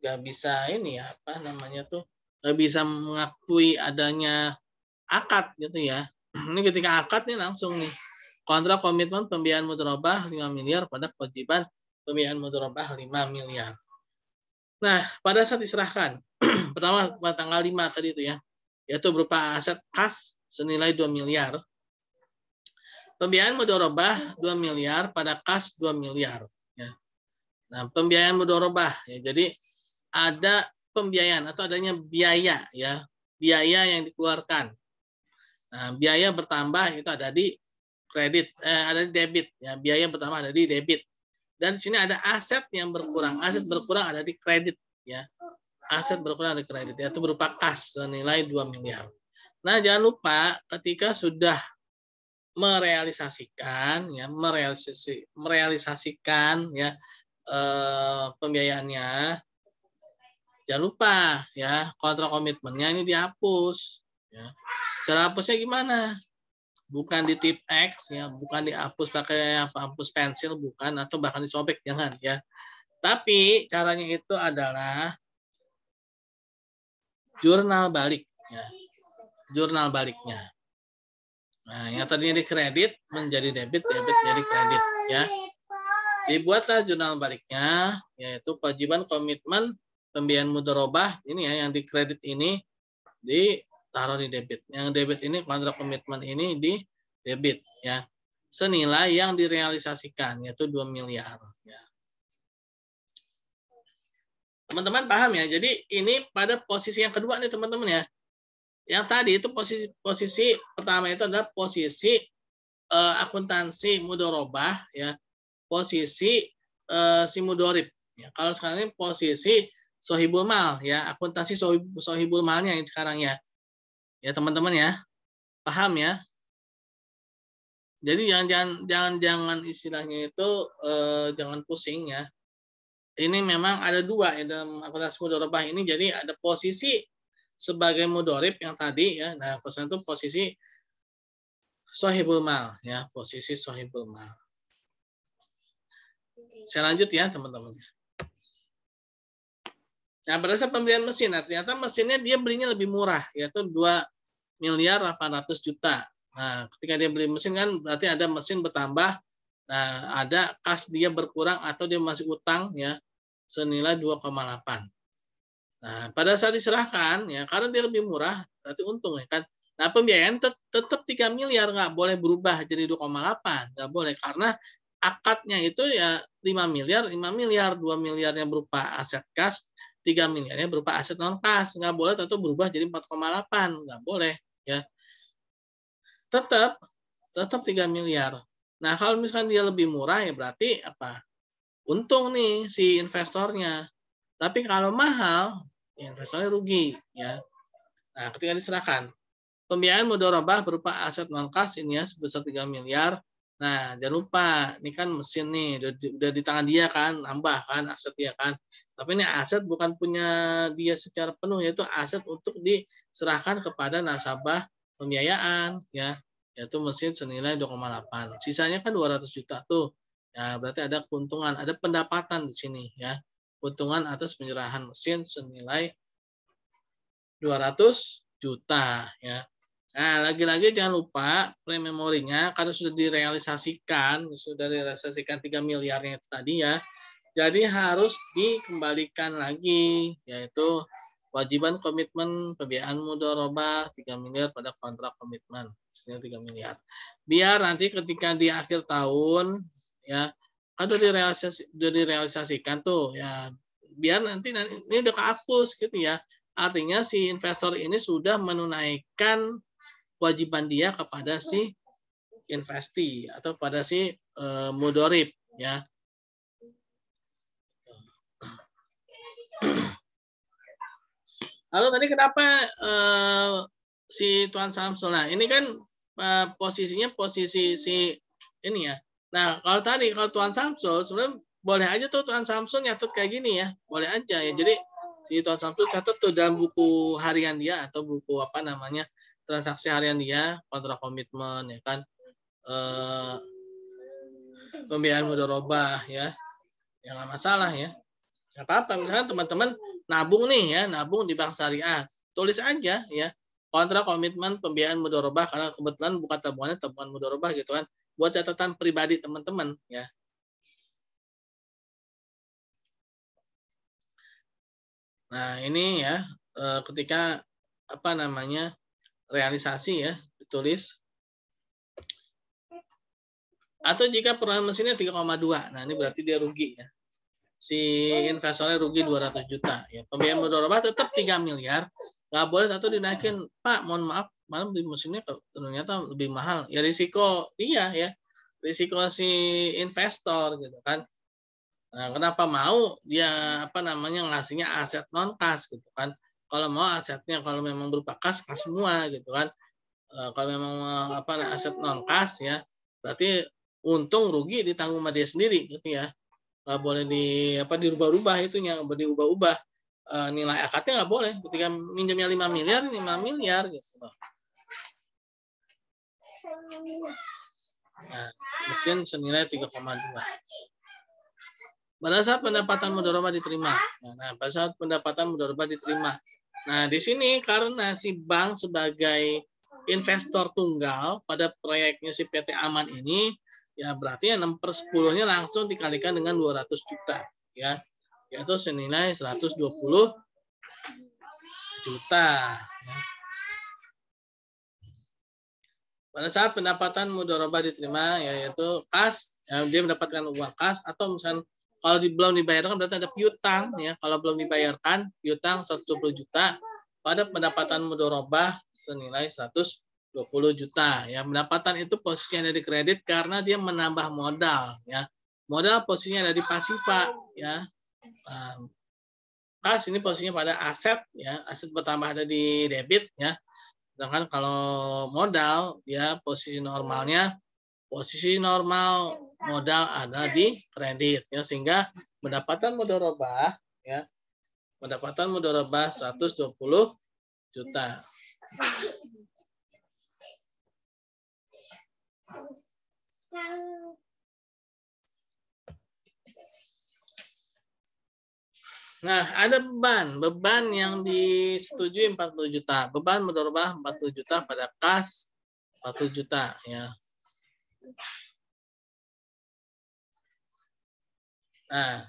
S1: nggak bisa ini ya apa namanya tuh nggak bisa mengakui adanya akad gitu ya. Ini ketika akad nih langsung nih kontrak komitmen pembiayaan mudharabah 5 miliar pada kewajiban pembiayaan mudharabah 5 miliar. Nah, pada saat diserahkan, pertama pada tanggal 5 tadi itu ya, yaitu berupa aset kas senilai 2 miliar. Pembiayaan mudharabah 2 miliar pada kas 2 miliar. Ya. Nah, pembiayaan mudharabah ya, jadi ada pembiayaan atau adanya biaya ya, biaya yang dikeluarkan. Nah, biaya bertambah itu ada di kredit, eh, ada di debit ya, biaya bertambah ada di debit. Dan di sini ada aset yang berkurang. Aset berkurang ada di kredit ya. Aset berkurang ada di kredit yaitu berupa kas senilai 2 miliar. Nah, jangan lupa ketika sudah merealisasikan ya, merealisasi merealisasikan ya eh, pembiayaannya jangan lupa ya kontrak komitmennya ini dihapus ya. Cara hapusnya gimana? Bukan di tip X ya, bukan dihapus pakai hapus pensil bukan atau bahkan disobek jangan ya. Tapi caranya itu adalah jurnal balik ya. Jurnal baliknya. Nah, yang tadinya di kredit menjadi debit, debit jadi kredit ya. Dibuatlah jurnal baliknya yaitu kewajiban komitmen pembiayaan mudorobah ini ya yang di kredit ini di taruh di debit. Yang debit ini kontrak komitmen ini di debit ya. Senilai yang direalisasikan yaitu 2 miliar ya. Teman-teman paham ya? Jadi ini pada posisi yang kedua nih teman-teman ya. Yang tadi itu posisi posisi pertama itu adalah posisi uh, akuntansi mudorobah ya. Posisi uh, si mudorib ya. Kalau sekarang ini posisi sohibul mal ya, akuntansi sohibul malnya yang sekarang ya. Ya teman-teman ya, paham ya? Jadi jangan jangan jangan jangan istilahnya itu eh, jangan pusing ya. Ini memang ada dua ya dalam akuntansi mudorobah ini. Jadi ada posisi sebagai mudorib yang tadi ya. Nah, posisi itu posisi sohibul mal ya, posisi sohibul mal. Saya lanjut ya teman-teman. Nah, saat pembelian mesin, nah, ternyata mesinnya dia belinya lebih murah, yaitu 2 miliar 800 juta. Nah, ketika dia beli mesin kan berarti ada mesin bertambah, nah ada kas dia berkurang atau dia masih utang ya senilai 2,8. Nah, pada saat diserahkan ya karena dia lebih murah berarti untung ya kan. Nah, pembiayaan tet tetap 3 miliar nggak boleh berubah jadi 2,8, nggak boleh karena akadnya itu ya 5 miliar, 5 miliar, 2 miliarnya berupa aset kas, 3 miliarnya berupa aset non kas nggak boleh tentu berubah jadi 4,8 nggak boleh ya. Tetap tetap 3 miliar. Nah kalau misalkan dia lebih murah ya berarti apa? Untung nih si investornya. Tapi kalau mahal ya investornya rugi ya. Nah ketika diserahkan pembiayaan mudorobah berupa aset non kas ini ya sebesar 3 miliar Nah, jangan lupa, ini kan mesin nih, udah di, udah di tangan dia kan, nambah kan aset dia kan. Tapi ini aset bukan punya dia secara penuh, yaitu aset untuk diserahkan kepada nasabah pembiayaan, ya, yaitu mesin senilai 2,8. Sisanya kan 200 juta tuh. Ya, berarti ada keuntungan, ada pendapatan di sini, ya. Keuntungan atas penyerahan mesin senilai 200 juta, ya. Nah, lagi-lagi jangan lupa prememorinya karena sudah direalisasikan, sudah direalisasikan 3 miliarnya itu tadi ya. Jadi harus dikembalikan lagi yaitu kewajiban komitmen pembiayaan mudharabah 3 miliar pada kontrak komitmen senilai 3 miliar. Biar nanti ketika di akhir tahun ya kan sudah direalisasi, sudah direalisasikan tuh ya biar nanti ini udah kehapus gitu ya. Artinya si investor ini sudah menunaikan kewajiban dia kepada si investi atau pada si e, mudorib ya. Lalu tadi kenapa e, si Tuan Samsul? Nah ini kan e, posisinya posisi si ini ya. Nah kalau tadi kalau Tuan Samsul sebenarnya boleh aja tuh Tuan Samsul nyatet kayak gini ya, boleh aja ya. Jadi si Tuan Samsul catat tuh dalam buku harian dia atau buku apa namanya transaksi harian dia, kontrak komitmen ya kan. Eh, pembiayaan mudorobah ya. yang nggak masalah ya. Gak apa-apa misalnya teman-teman nabung nih ya, nabung di bank syariah. tulis aja ya kontra komitmen pembiayaan mudorobah karena kebetulan bukan tabungannya tabungan mudorobah gitu kan buat catatan pribadi teman-teman ya nah ini ya eh, ketika apa namanya realisasi ya ditulis. Atau jika perusahaan mesinnya 3,2 nah ini berarti dia rugi ya. Si investornya rugi 200 juta ya. Pembiayaan mudorobah tetap 3 miliar. Nggak boleh satu dinaikin. Pak mohon maaf malam di mesinnya ternyata lebih mahal. Ya risiko dia ya. Risiko si investor gitu kan. Nah, kenapa mau dia apa namanya ngasihnya aset non kas gitu kan kalau mau asetnya kalau memang berupa kas kas semua gitu kan. E, kalau memang apa aset non kas ya berarti untung rugi ditanggung sama dia sendiri gitu ya. Nggak boleh di apa dirubah-rubah itunya nggak boleh diubah-ubah. E, nilai akadnya nggak boleh. Ketika minjamnya 5 miliar 5 miliar gitu. Nah, mesin senilai 3,2 pada saat pendapatan mudorobah diterima. Nah pada saat pendapatan mudorobah diterima nah di sini karena si bank sebagai investor tunggal pada proyeknya si PT Aman ini ya berarti 6 per 10 nya langsung dikalikan dengan 200 juta ya yaitu senilai 120 juta. Ya. Pada saat pendapatan mudorobah diterima yaitu kas, ya, dia mendapatkan uang kas atau misalnya kalau di, belum dibayarkan berarti ada piutang ya. Kalau belum dibayarkan piutang 120 juta pada pendapatan mudorobah senilai 120 juta ya. Pendapatan itu posisinya ada di kredit karena dia menambah modal ya. Modal posisinya ada di pasifa ya. Nah, kas ini posisinya pada aset ya. Aset bertambah ada di debit ya. Sedangkan kalau modal ya posisi normalnya posisi normal modal ada di kredit ya sehingga pendapatan mudorobah ya pendapatan mudorobah 120 juta. Nah, ada beban. Beban yang disetujui 40 juta. Beban mudorobah 40 juta pada kas 40 juta. ya. Nah,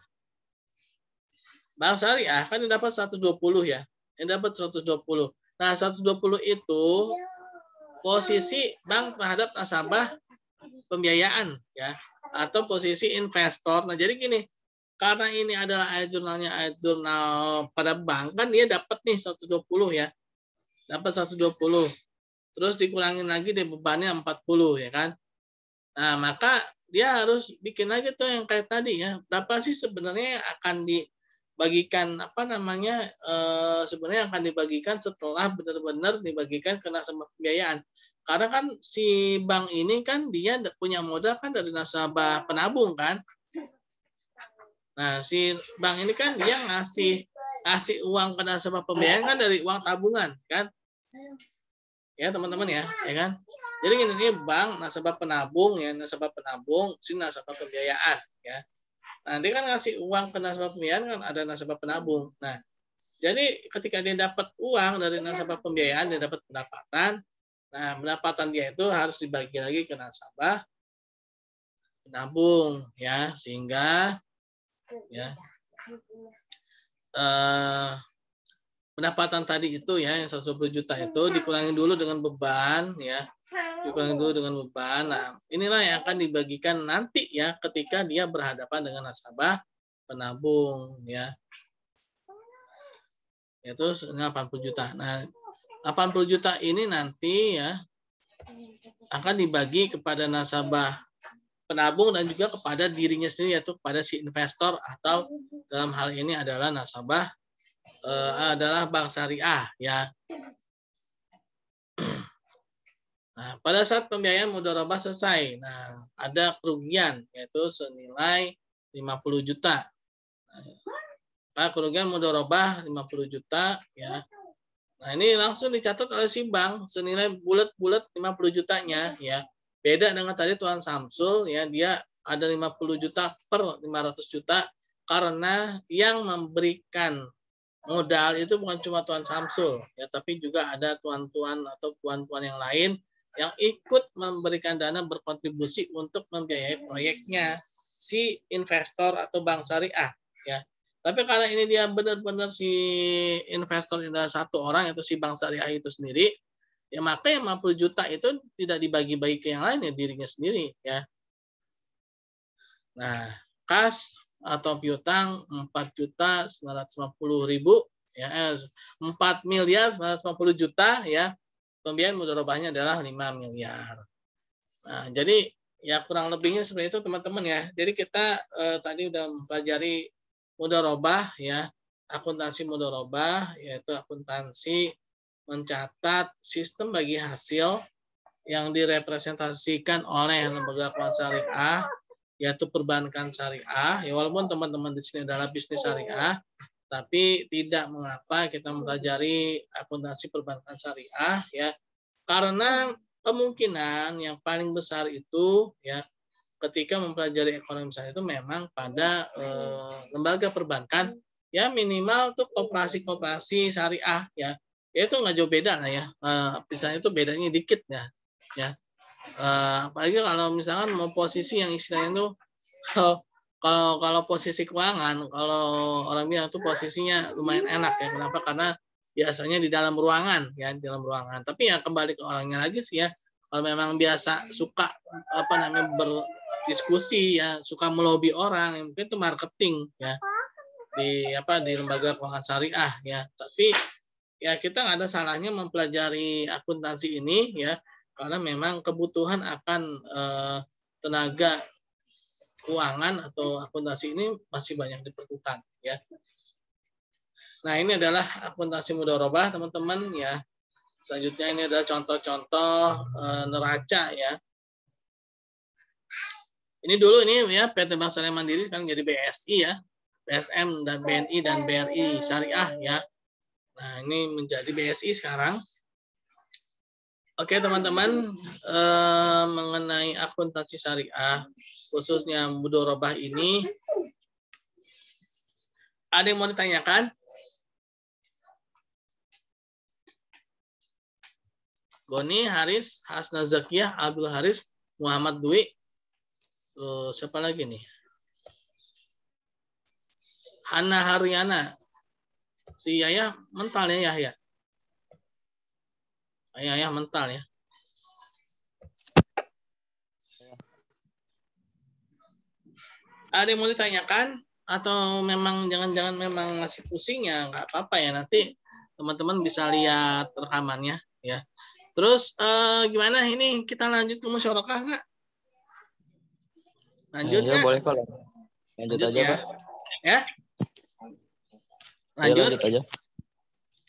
S1: Bank Syariah kan yang dapat 120 ya. Yang dapat 120. Nah, 120 itu posisi bank terhadap nasabah pembiayaan ya atau posisi investor. Nah, jadi gini, karena ini adalah ayat jurnalnya ayat jurnal pada bank kan dia dapat nih 120 ya. Dapat 120. Terus dikurangin lagi deh bebannya 40 ya kan. Nah, maka dia harus bikin lagi tuh yang kayak tadi ya. Berapa sih sebenarnya yang akan dibagikan apa namanya e, sebenarnya akan dibagikan setelah benar-benar dibagikan ke nasabah pembiayaan. Karena kan si bank ini kan dia punya modal kan dari nasabah penabung kan. Nah, si bank ini kan dia ngasih ngasih uang ke nasabah pembiayaan kan dari uang tabungan, kan? Ya, teman-teman ya, ya kan? Jadi ini, bank nasabah penabung ya, nasabah penabung, si nasabah pembiayaan, ya. Nanti kan ngasih uang ke nasabah pembiayaan kan ada nasabah penabung. Nah, jadi ketika dia dapat uang dari nasabah pembiayaan, dia dapat pendapatan. Nah, pendapatan dia itu harus dibagi lagi ke nasabah penabung ya, sehingga ya uh, pendapatan tadi itu ya yang 120 juta itu dikurangi dulu dengan beban ya. Dikurangi dulu dengan beban. Nah inilah yang akan dibagikan nanti ya ketika dia berhadapan dengan nasabah penabung ya. Itu 80 juta. Nah 80 juta ini nanti ya akan dibagi kepada nasabah penabung dan juga kepada dirinya sendiri yaitu kepada si investor atau dalam hal ini adalah nasabah uh, adalah bank syariah ya. Nah, pada saat pembiayaan mudharabah selesai, nah ada kerugian yaitu senilai 50 juta. Nah, kerugian mudharabah 50 juta ya. Nah, ini langsung dicatat oleh si bank senilai bulat-bulat 50 jutanya ya. Beda dengan tadi Tuan Samsul ya dia ada 50 juta per 500 juta karena yang memberikan modal itu bukan cuma Tuan Samsul ya tapi juga ada tuan-tuan atau puan-puan yang lain yang ikut memberikan dana berkontribusi untuk membiayai proyeknya si investor atau bank syariah ya. Tapi karena ini dia benar-benar si investor adalah satu orang yaitu si bank syariah itu sendiri ya maka yang 50 juta itu tidak dibagi-bagi ke yang lain ya dirinya sendiri ya. Nah kas atau piutang 4 juta 950 ribu ya 4 eh, miliar 950 juta ya. Pembiayaan mudorobahnya adalah 5 miliar. Nah jadi ya kurang lebihnya seperti itu teman-teman ya. Jadi kita eh, tadi udah mempelajari mudorobah ya akuntansi mudorobah yaitu akuntansi mencatat sistem bagi hasil yang direpresentasikan oleh lembaga keuangan syariah yaitu perbankan syariah. Ya walaupun teman-teman di sini adalah bisnis syariah, tapi tidak mengapa kita mempelajari akuntansi perbankan syariah ya. Karena kemungkinan yang paling besar itu ya ketika mempelajari ekonomi syariah itu memang pada eh, lembaga perbankan ya minimal tuh koperasi-koperasi syariah ya. Ya itu nggak jauh beda lah ya. Eh, misalnya itu bedanya dikit ya. Ya, Uh, apalagi kalau misalkan mau posisi yang istilahnya itu kalau kalau kalau posisi keuangan kalau orang bilang itu posisinya lumayan enak ya. Kenapa? Karena biasanya di dalam ruangan ya di dalam ruangan. Tapi ya kembali ke orangnya lagi sih ya. Kalau memang biasa suka apa namanya berdiskusi ya suka melobi orang ya mungkin itu marketing ya. Di apa di lembaga keuangan syariah ya. Tapi ya kita nggak ada salahnya mempelajari akuntansi ini ya karena memang kebutuhan akan eh, tenaga keuangan atau akuntansi ini masih banyak diperlukan ya. Nah, ini adalah akuntansi mudorobah teman-teman ya. Selanjutnya ini adalah contoh-contoh eh, neraca ya. Ini dulu ini ya PT Bank Syariah Mandiri kan jadi BSI ya. BSM dan BNI dan BRI Syariah ya. Nah, ini menjadi BSI sekarang. Oke teman-teman eh, mengenai akuntansi syariah khususnya mudorobah ini ada yang mau ditanyakan? Goni, Haris, Hasna Zakiyah, Abdul Haris, Muhammad Dwi. Terus siapa lagi nih? Hana Haryana. Si Yaya mental ya Yahya. Ayah, ayah mental ya. Ada yang mau ditanyakan atau memang jangan-jangan memang masih pusing ya nggak apa-apa ya nanti teman-teman bisa lihat rekamannya ya. Terus eh, gimana ini kita lanjut ke musyarakah nggak? Lanjut
S3: ya, ya, boleh kalau lanjut, lanjut aja
S1: ya.
S3: pak.
S1: Ya.
S3: Lanjut. Ya, lanjut aja.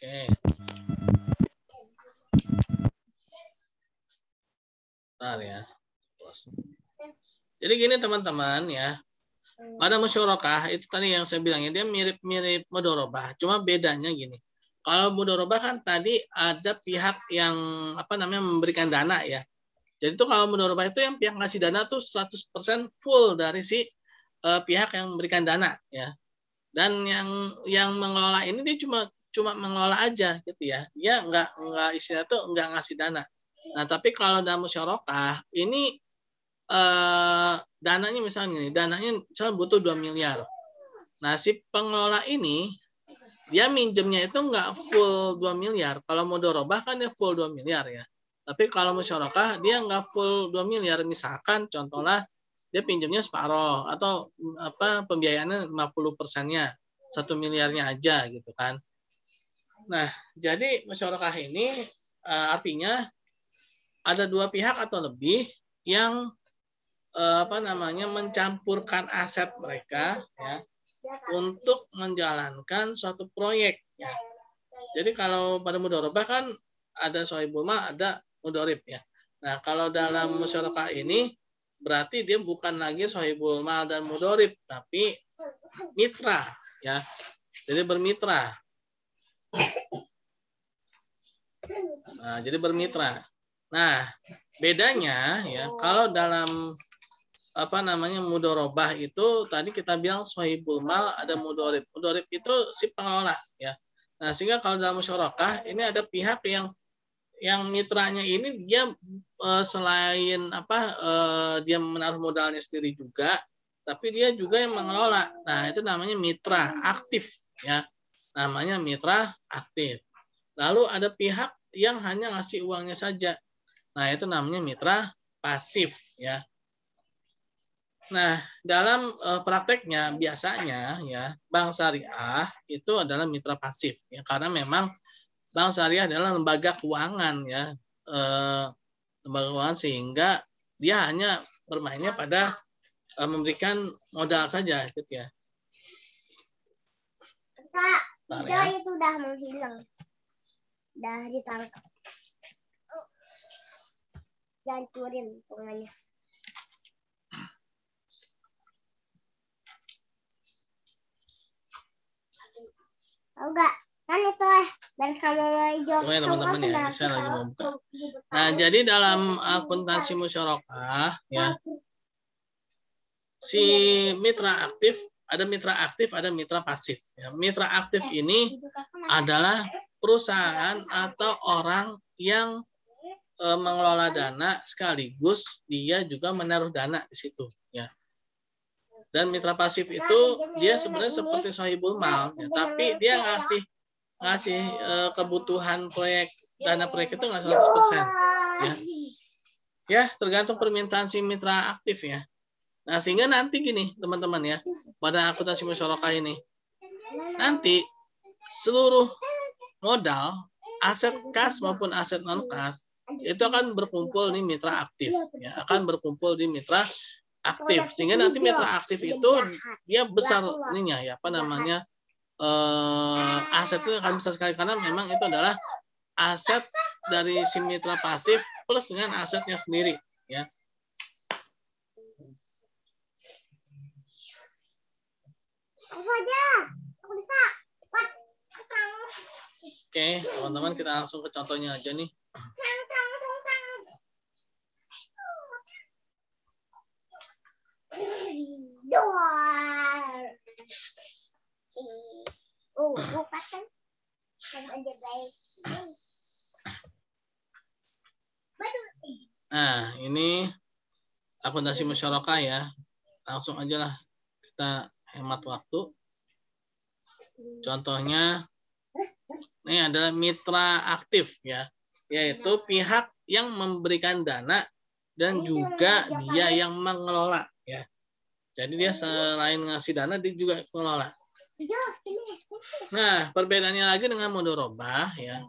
S1: Oke. Bentar ya. Jadi gini teman-teman ya. Pada musyarakah itu tadi yang saya bilangnya dia mirip-mirip mudorobah. Cuma bedanya gini. Kalau mudorobah kan tadi ada pihak yang apa namanya memberikan dana ya. Jadi itu kalau mudorobah itu yang pihak ngasih dana tuh 100% full dari si uh, pihak yang memberikan dana ya. Dan yang yang mengelola ini dia cuma cuma mengelola aja gitu ya. Dia nggak nggak istilah tuh nggak ngasih dana. Nah, tapi kalau dalam musyarakah ini eh, dananya misalnya nih, dananya misalnya butuh 2 miliar. Nah, si pengelola ini dia minjemnya itu nggak full 2 miliar. Kalau mau dorobah kan dia full 2 miliar ya. Tapi kalau musyarakah dia nggak full 2 miliar. Misalkan contohnya dia pinjamnya separoh atau apa pembiayaannya 50 persennya satu miliarnya aja gitu kan. Nah, jadi musyarakah ini uh, artinya ada dua pihak atau lebih yang eh, apa namanya mencampurkan aset mereka ya untuk menjalankan suatu proyek ya. Jadi kalau pada mudorobah kan ada sohibul ada mudorib ya. Nah kalau dalam musyarakah ini berarti dia bukan lagi sohibul mal dan mudorib tapi mitra ya. Jadi bermitra. Nah, jadi bermitra. Nah, bedanya ya kalau dalam apa namanya mudorobah itu tadi kita bilang sohibul mal ada mudorib. Mudorib itu si pengelola ya. Nah sehingga kalau dalam musyarakah ini ada pihak yang yang mitranya ini dia eh, selain apa eh, dia menaruh modalnya sendiri juga, tapi dia juga yang mengelola. Nah itu namanya mitra aktif ya. Namanya mitra aktif. Lalu ada pihak yang hanya ngasih uangnya saja. Nah itu namanya mitra pasif ya. Nah, dalam uh, prakteknya biasanya ya bank syariah itu adalah mitra pasif ya karena memang bank syariah adalah lembaga keuangan ya uh, lembaga keuangan sehingga dia hanya bermainnya pada uh, memberikan modal saja gitu ya.
S4: Kak,
S1: ya.
S4: itu udah menghilang. Udah ditangkap. Gancurin bunganya. Tahu? Kan itu eh. Dan kamu mau hijau.
S1: Ya, teman-teman ya, saya lagi mau buka. Nah, jadi dalam akuntansi musyarakah ya si mitra aktif ada mitra aktif, ada mitra pasif. Ya, mitra aktif ini
S4: kan ada.
S1: adalah perusahaan atau orang yang e, mengelola dana sekaligus dia juga menaruh dana di situ ya. Dan mitra pasif itu dia sebenarnya seperti sahibul mal, ya, tapi dia ngasih ngasih e, kebutuhan proyek dana proyek itu nggak 100%. ya. Ya, tergantung permintaan si mitra aktif ya. Nah, sehingga nanti gini, teman-teman ya, pada akuntansi musyarakah ini, nanti seluruh modal, aset kas maupun aset non kas itu akan berkumpul di mitra aktif, ya, akan berkumpul di mitra aktif. Sehingga nanti mitra aktif itu dia besar ininya ya, apa namanya? eh aset itu akan besar sekali karena memang itu adalah aset dari si mitra pasif plus dengan asetnya sendiri ya.
S4: Aku aja. Aku bisa. Cepat. Tang,
S1: Oke, teman-teman kita langsung ke contohnya aja nih. Nah, ini akuntansi musyarakah ya. Langsung aja lah kita hemat waktu. Contohnya ini adalah mitra aktif ya, yaitu pihak yang memberikan dana dan juga dia yang mengelola ya. Jadi dia selain ngasih dana dia juga mengelola. Nah, perbedaannya lagi dengan mudorobah ya.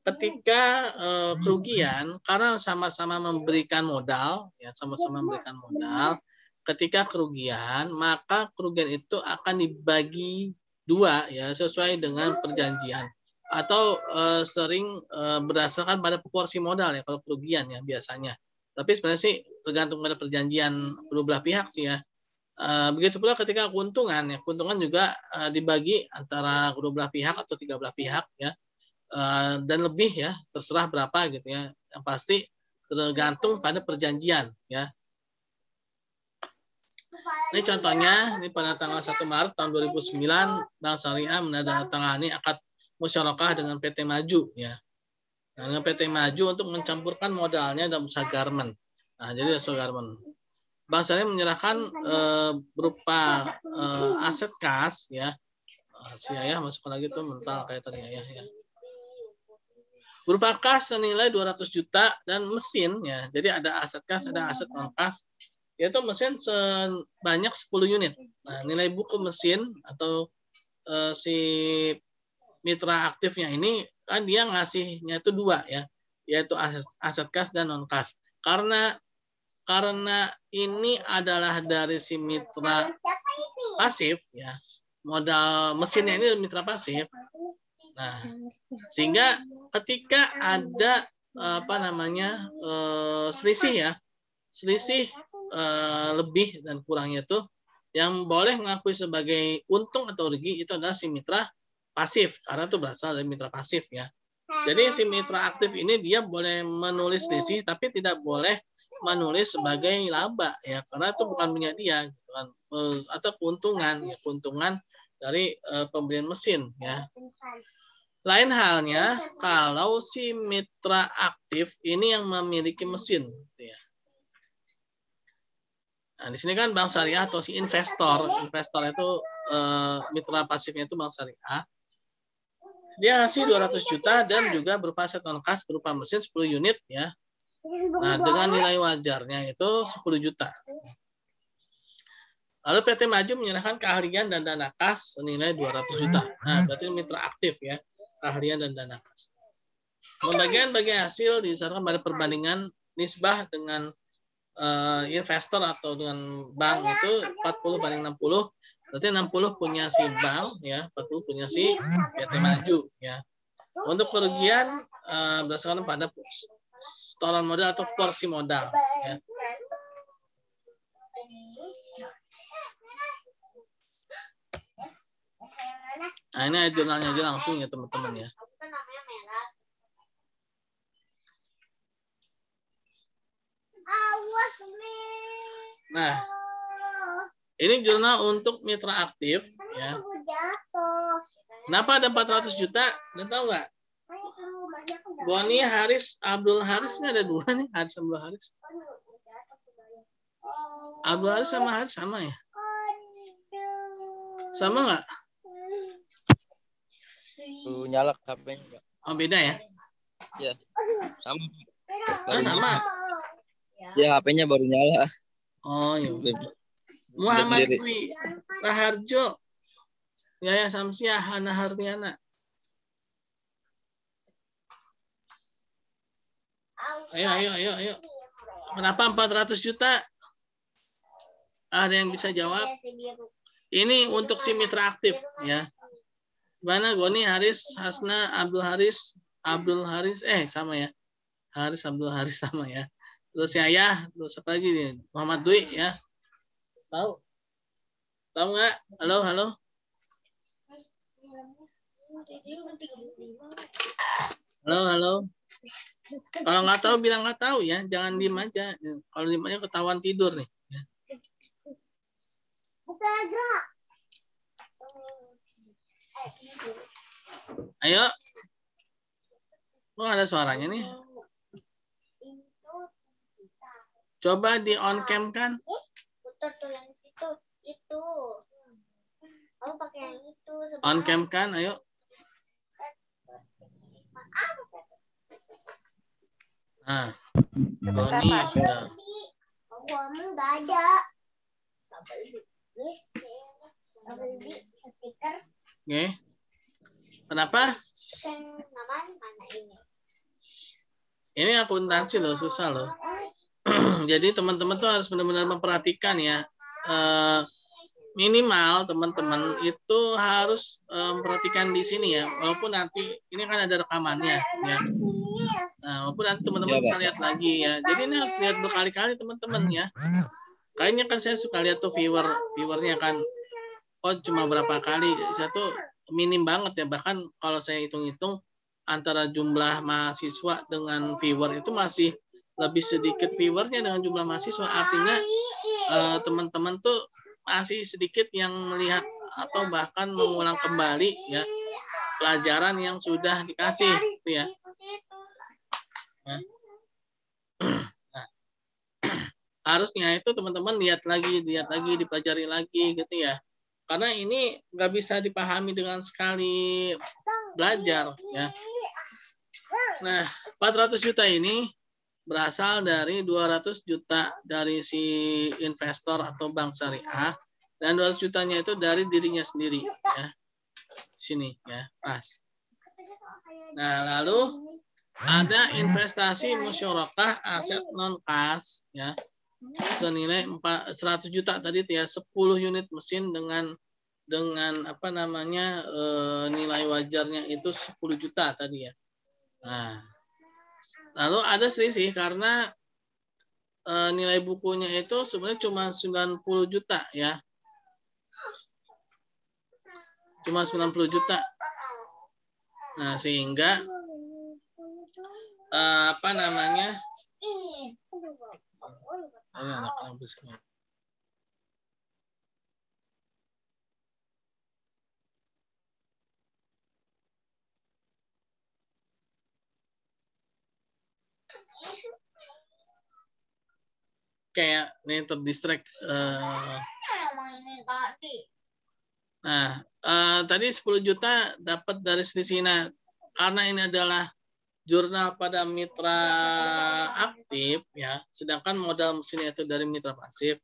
S1: Ketika eh, kerugian karena sama-sama memberikan modal, ya sama-sama memberikan modal. Ketika kerugian, maka kerugian itu akan dibagi dua ya sesuai dengan perjanjian atau eh, sering eh, berdasarkan pada porsi modal ya kalau kerugian ya biasanya. Tapi sebenarnya sih tergantung pada perjanjian kedua belah pihak sih ya. Eh, begitu pula ketika keuntungan ya keuntungan juga eh, dibagi antara kedua belah pihak atau tiga belah pihak ya Eh, dan lebih ya terserah berapa gitu ya yang pasti tergantung pada perjanjian ya ini contohnya ini pada tanggal 1 Maret tahun 2009 Bank Syariah menandatangani akad musyarakah dengan PT Maju ya dengan PT Maju untuk mencampurkan modalnya dalam usaha garment nah jadi usaha garment Bank Syariah menyerahkan eh, berupa eh, aset kas ya si ayah masukkan lagi tuh mental kayak tadi ayah ya berupa kas senilai 200 juta dan mesin ya. Jadi ada aset kas, ada aset non kas. Yaitu mesin sebanyak 10 unit. Nah, nilai buku mesin atau eh, si mitra aktifnya ini kan dia ngasihnya itu dua ya, yaitu aset, aset kas dan non kas. Karena karena ini adalah dari si mitra pasif ya, modal mesinnya ini mitra pasif. Nah, sehingga ketika ada apa namanya eh, selisih ya selisih eh, lebih dan kurangnya itu yang boleh mengakui sebagai untung atau rugi itu adalah si mitra pasif karena itu berasal dari mitra pasif ya. Jadi si mitra aktif ini dia boleh menulis selisih tapi tidak boleh menulis sebagai laba ya karena itu bukan punya dia gitu kan. Eh, atau keuntungan ya keuntungan dari eh, pembelian mesin ya. Lain halnya kalau si mitra aktif ini yang memiliki mesin gitu ya. Nah, di sini kan bank syariah atau si investor, investor itu eh, mitra pasifnya itu bank syariah. Dia ngasih 200 juta dan juga berupa aset non kas berupa mesin 10 unit ya. Nah, dengan nilai wajarnya itu 10 juta. Lalu PT Maju menyerahkan keahlian dan dana kas senilai 200 juta. Nah, berarti mitra aktif ya, keahlian dan dana kas. Pembagian bagi hasil disarankan pada perbandingan nisbah dengan eh, investor atau dengan bank itu 40 banding 60. Berarti 60 punya si bank ya, 40 punya si PT Maju ya. Untuk kerugian eh, berdasarkan pada setoran modal atau porsi modal ya. Nah, ini jurnalnya aja langsung ya teman-teman ya. Nah, ini jurnal untuk mitra aktif ya. Kenapa ada 400 juta? Dan tahu nggak? Boni Haris Abdul Haris ini ada dua nih, Haris Abdul Haris. Abdul Haris sama Haris sama ya? Sama nggak?
S3: Tuh nyala HP-nya.
S1: Oh beda ya?
S3: Sama.
S1: Ah, sama.
S3: Ya HP-nya baru nyala.
S1: Oh iya. Muhammad. Dwi Raharjo. Yaya Samsiah Hana Hardiana. Ayo, ayo, ayo, ayo. Kenapa 400 juta? Ada yang bisa jawab? Ini untuk si mitra aktif ya. Mana Goni Haris Hasna Abdul Haris Abdul Haris eh sama ya. Haris Abdul Haris sama ya. Terus Yaya, terus apa lagi nih? Muhammad Dwi ya. Tahu? Tahu nggak? Halo, halo. Halo, halo. Kalau nggak tahu bilang nggak tahu ya, jangan diem aja. Kalau diem aja ketahuan tidur nih. Ayo. Oh ada suaranya nih. Coba di on cam kan.
S4: Yang situ itu. Kamu pakai yang itu. sebelah.
S1: On cam kan, ayo. Nah, Goni sudah.
S4: Oh, kamu nggak ada.
S1: Oke. Kenapa?
S4: Yang nama mana ini?
S1: Ini akuntansi loh, susah loh. Jadi teman-teman tuh harus benar-benar memperhatikan ya. Eh, minimal teman-teman itu harus eh, memperhatikan di sini ya. Walaupun nanti ini kan ada rekamannya ya. Nah, walaupun nanti teman-teman
S3: Iya,
S1: bisa lihat lagi ya. Jadi ini harus lihat berkali-kali teman-teman ya. Kayaknya kan saya suka lihat tuh viewer viewernya kan. Oh cuma berapa kali? Saya tuh minim banget ya. Bahkan kalau saya hitung-hitung antara jumlah mahasiswa dengan viewer itu masih lebih sedikit viewernya dengan jumlah mahasiswa. Artinya eh, teman-teman tuh masih sedikit yang melihat atau bahkan mengulang kembali ya pelajaran yang sudah dikasih gitu ya. harusnya itu teman-teman lihat lagi, lihat lagi, dipelajari lagi gitu ya. Karena ini nggak bisa dipahami dengan sekali belajar ya. Nah, 400 juta ini berasal dari 200 juta dari si investor atau bank syariah dan 200 jutanya itu dari dirinya sendiri ya. Sini ya, pas. Nah, lalu ada investasi musyarakah aset non kas ya senilai 4 100 juta tadi ya 10 unit mesin dengan dengan apa namanya eh, nilai wajarnya itu 10 juta tadi ya. Nah, lalu ada selisih karena eh, nilai bukunya itu sebenarnya cuma 90 juta ya. Cuma 90 juta. Nah, sehingga eh, apa namanya? Ini anak-anak kayak nih terdistract eh,
S4: mainin tadi.
S1: Nah, eh, tadi 10 juta dapat dari selisih. Nah, karena ini adalah jurnal pada mitra aktif ya, sedangkan modal mesinnya itu dari mitra pasif,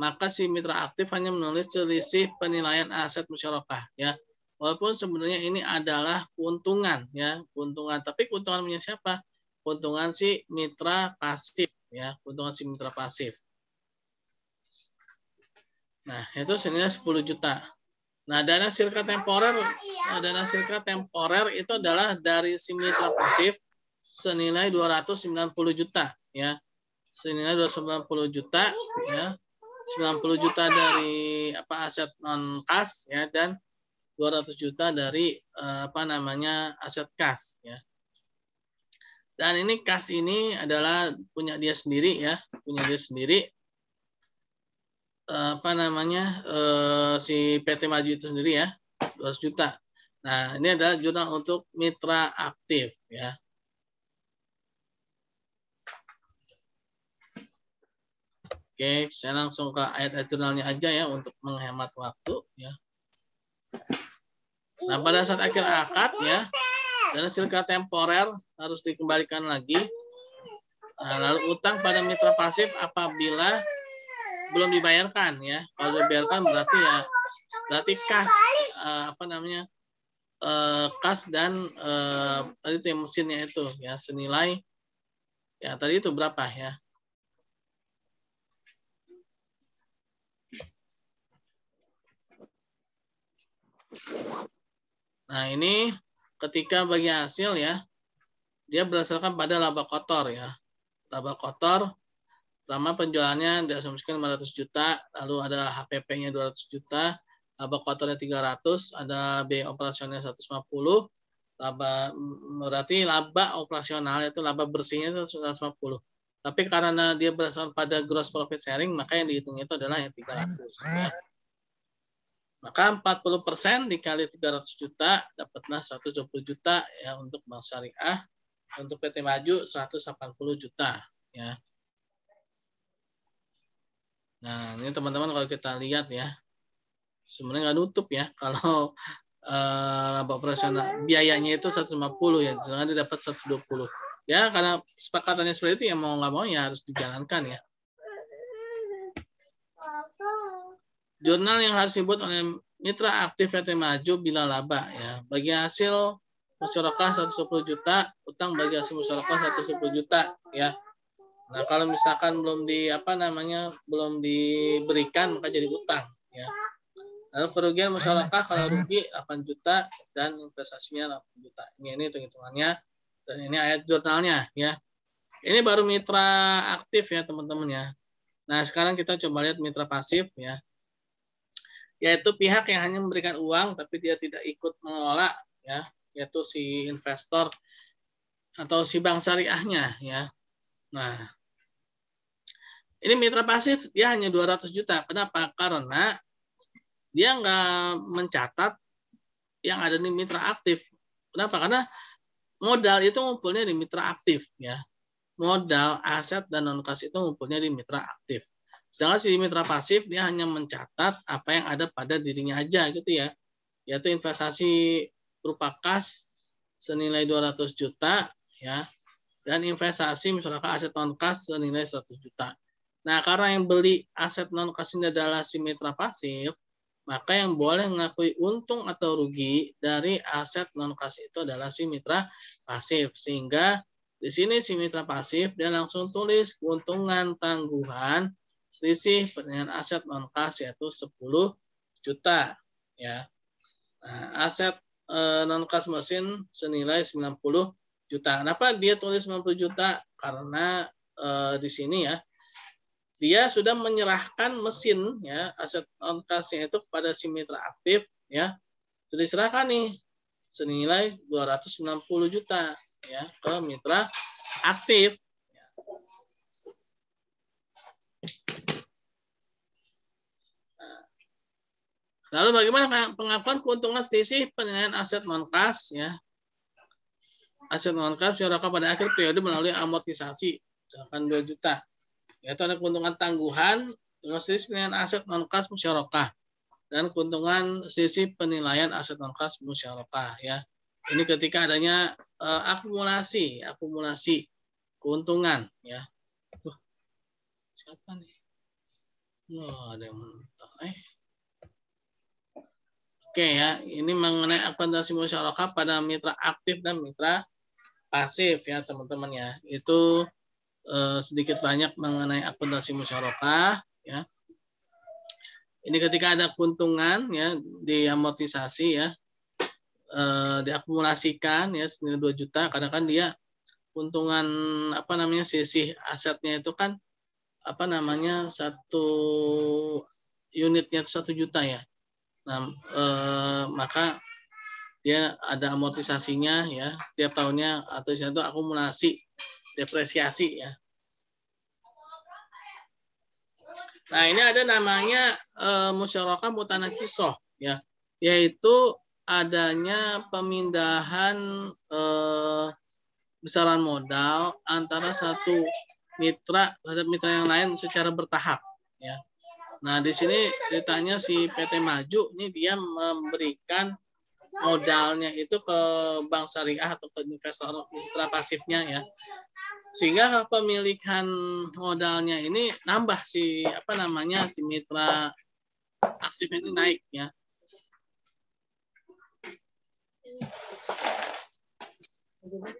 S1: maka si mitra aktif hanya menulis selisih penilaian aset musyarakah ya. Walaupun sebenarnya ini adalah keuntungan ya, keuntungan. Tapi keuntungan punya siapa? Keuntungan si mitra pasif ya, keuntungan si mitra pasif. Nah, itu senilai 10 juta. Nah, dana sirka temporer, nah, dana sirka temporer itu adalah dari si mitra pasif senilai 290 juta ya. Senilai 290 juta ya. 90 juta dari apa aset non kas ya dan 200 juta dari eh, apa namanya aset kas ya. Dan ini kas ini adalah punya dia sendiri ya, punya dia sendiri eh, apa namanya eh, si PT Maju itu sendiri ya 200 juta. Nah ini adalah jurnal untuk mitra aktif ya. Oke, saya langsung ke ayat-ayat jurnalnya aja ya untuk menghemat waktu ya. Nah pada saat akhir akad ya, dana silka temporer harus dikembalikan lagi. Nah, lalu utang pada mitra pasif apabila belum dibayarkan ya. Kalau dibayarkan berarti ya berarti kas eh, apa namanya eh, kas dan eh, tadi itu yang mesinnya itu ya senilai ya tadi itu berapa ya? Nah ini ketika bagi hasil ya dia berdasarkan pada laba kotor ya laba kotor Pertama penjualannya diasumsikan 500 juta, lalu ada HPP-nya 200 juta, laba kotornya 300, ada biaya operasionalnya 150, laba berarti laba operasional itu laba bersihnya itu 150. Tapi karena dia berdasarkan pada gross profit sharing, maka yang dihitung itu adalah yang 300. Ya. Maka 40% dikali 300 juta dapatlah 120 juta ya untuk bank syariah. Untuk PT Maju 180 juta ya. Nah, ini teman-teman kalau kita lihat ya, sebenarnya nggak nutup ya kalau eh, operasional biayanya itu 150 ya, sedangkan dia dapat 120. Ya, karena sepakatannya seperti itu ya mau nggak mau ya harus dijalankan ya. Jurnal yang harus dibuat oleh mitra aktif PT Maju bila laba ya. Bagi hasil musyarakah 120 juta, utang bagi hasil musyarakah 110 juta ya. Nah, kalau misalkan belum di apa namanya belum diberikan maka jadi utang ya. Lalu kerugian musyarakah kalau rugi 8 juta dan investasinya 8 juta. Ini ini hitung-hitungannya dan ini ayat jurnalnya ya. Ini baru mitra aktif ya teman-teman ya. Nah, sekarang kita coba lihat mitra pasif ya. Yaitu pihak yang hanya memberikan uang tapi dia tidak ikut mengelola ya, yaitu si investor atau si bank syariahnya ya. Nah, ini mitra pasif dia hanya 200 juta. Kenapa? Karena dia nggak mencatat yang ada di mitra aktif. Kenapa? Karena modal itu ngumpulnya di mitra aktif ya. Modal, aset dan non kas itu ngumpulnya di mitra aktif. Sedangkan si mitra pasif dia hanya mencatat apa yang ada pada dirinya aja gitu ya. Yaitu investasi berupa kas senilai 200 juta ya dan investasi misalkan aset non kas senilai 100 juta. Nah, karena yang beli aset non kas ini adalah si mitra pasif, maka yang boleh mengakui untung atau rugi dari aset non kas itu adalah si mitra pasif. Sehingga di sini si mitra pasif dia langsung tulis keuntungan tangguhan selisih dengan aset non kas yaitu 10 juta ya. Nah, aset e, non kas mesin senilai 90 juta. Kenapa dia tulis 90 juta? Karena e, di sini ya dia sudah menyerahkan mesin ya aset on kasnya itu kepada si mitra aktif ya sudah diserahkan nih senilai 260 juta ya ke mitra aktif Lalu bagaimana pengakuan keuntungan selisih penilaian aset non kas ya? Aset non kas musyarakah pada akhir periode melalui amortisasi misalkan 2 juta. Yaitu ada keuntungan tangguhan dengan selisih penilaian aset non kas musyarakah dan keuntungan selisih penilaian aset non kas musyarakah ya. Ini ketika adanya uh, akumulasi, akumulasi keuntungan ya. Tuh. Siapa nih? Wah, ada yang. Eh. Oke ya, ini mengenai akuntansi musyarakah pada mitra aktif dan mitra pasif ya teman-teman ya. Itu eh, sedikit banyak mengenai akuntansi musyarakah ya. Ini ketika ada keuntungan ya di amortisasi ya eh, diakumulasikan ya senilai 2 juta kadang kan dia keuntungan apa namanya sisi asetnya itu kan apa namanya satu unitnya satu juta ya Nah, eh, maka dia ada amortisasinya ya tiap tahunnya atau itu akumulasi depresiasi ya. Nah ini ada namanya eh, musyarakah mutanakisoh ya, yaitu adanya pemindahan eh, besaran modal antara satu mitra terhadap mitra yang lain secara bertahap ya. Nah, di sini ceritanya si PT Maju ini dia memberikan modalnya itu ke bank syariah atau ke investor mitra pasifnya ya. Sehingga kepemilikan modalnya ini nambah si apa namanya si mitra aktif ini naik ya. Tambah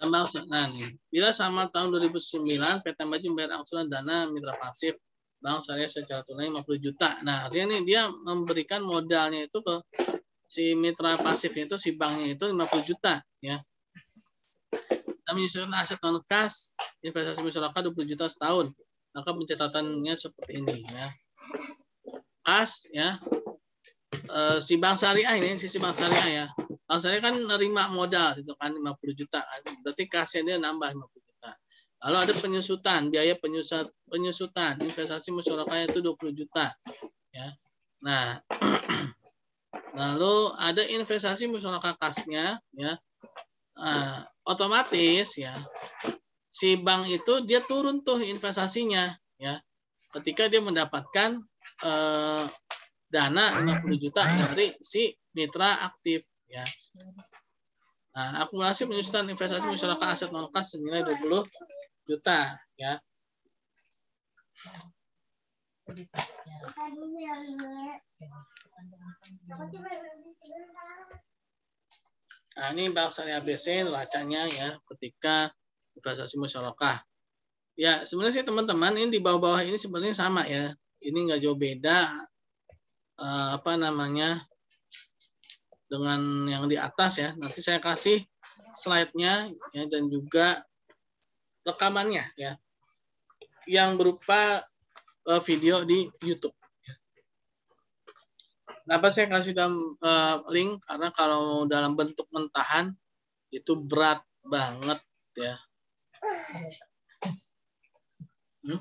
S1: nah nih. Bila sama tahun 2009 PT Maju membayar angsuran dana mitra pasif bank saya secara tunai 50 juta. Nah, artinya nih dia memberikan modalnya itu ke si mitra pasif itu si banknya itu 50 juta ya. Kita menyusun aset non kas investasi masyarakat 20 juta setahun. Maka pencatatannya seperti ini ya. Kas ya. E, si bank syariah ini sisi bank syariah ya kalau saya kan nerima modal itu kan 50 juta. Berarti kasnya dia nambah 50 juta. Lalu ada penyusutan, biaya penyusut, penyusutan, investasi musyarakahnya itu 20 juta. Ya. Nah, lalu ada investasi musyarakah kasnya, ya. Nah, otomatis ya si bank itu dia turun tuh investasinya ya ketika dia mendapatkan eh, dana 50 juta dari si mitra aktif ya. Nah, akumulasi penyusutan investasi masyarakat aset non kas senilai 20 juta ya. Nah, ini bahasa ABC bacanya ya ketika investasi masyarakat. Ya, sebenarnya sih teman-teman ini di bawah-bawah ini sebenarnya sama ya. Ini nggak jauh beda eh, apa namanya dengan yang di atas ya. Nanti saya kasih slide-nya ya dan juga rekamannya ya. Yang berupa uh, video di YouTube. Kenapa saya kasih dalam uh, link? Karena kalau dalam bentuk mentahan itu berat banget ya. Hmm?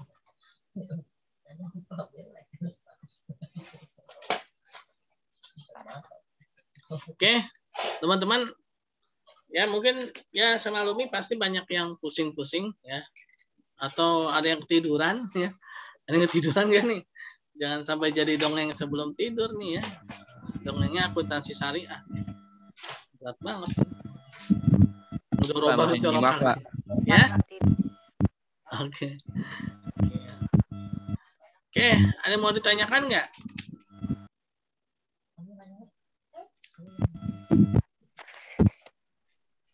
S1: Oke, teman-teman, ya mungkin ya sama Lumi pasti banyak yang pusing-pusing ya, atau ada yang ketiduran ya, ada yang ketiduran ya nih. Jangan sampai jadi dongeng sebelum tidur nih ya. Dongengnya akuntansi syariah. Berat banget. Udah robah Ya. Oke. Oke, ada yang mau ditanyakan nggak?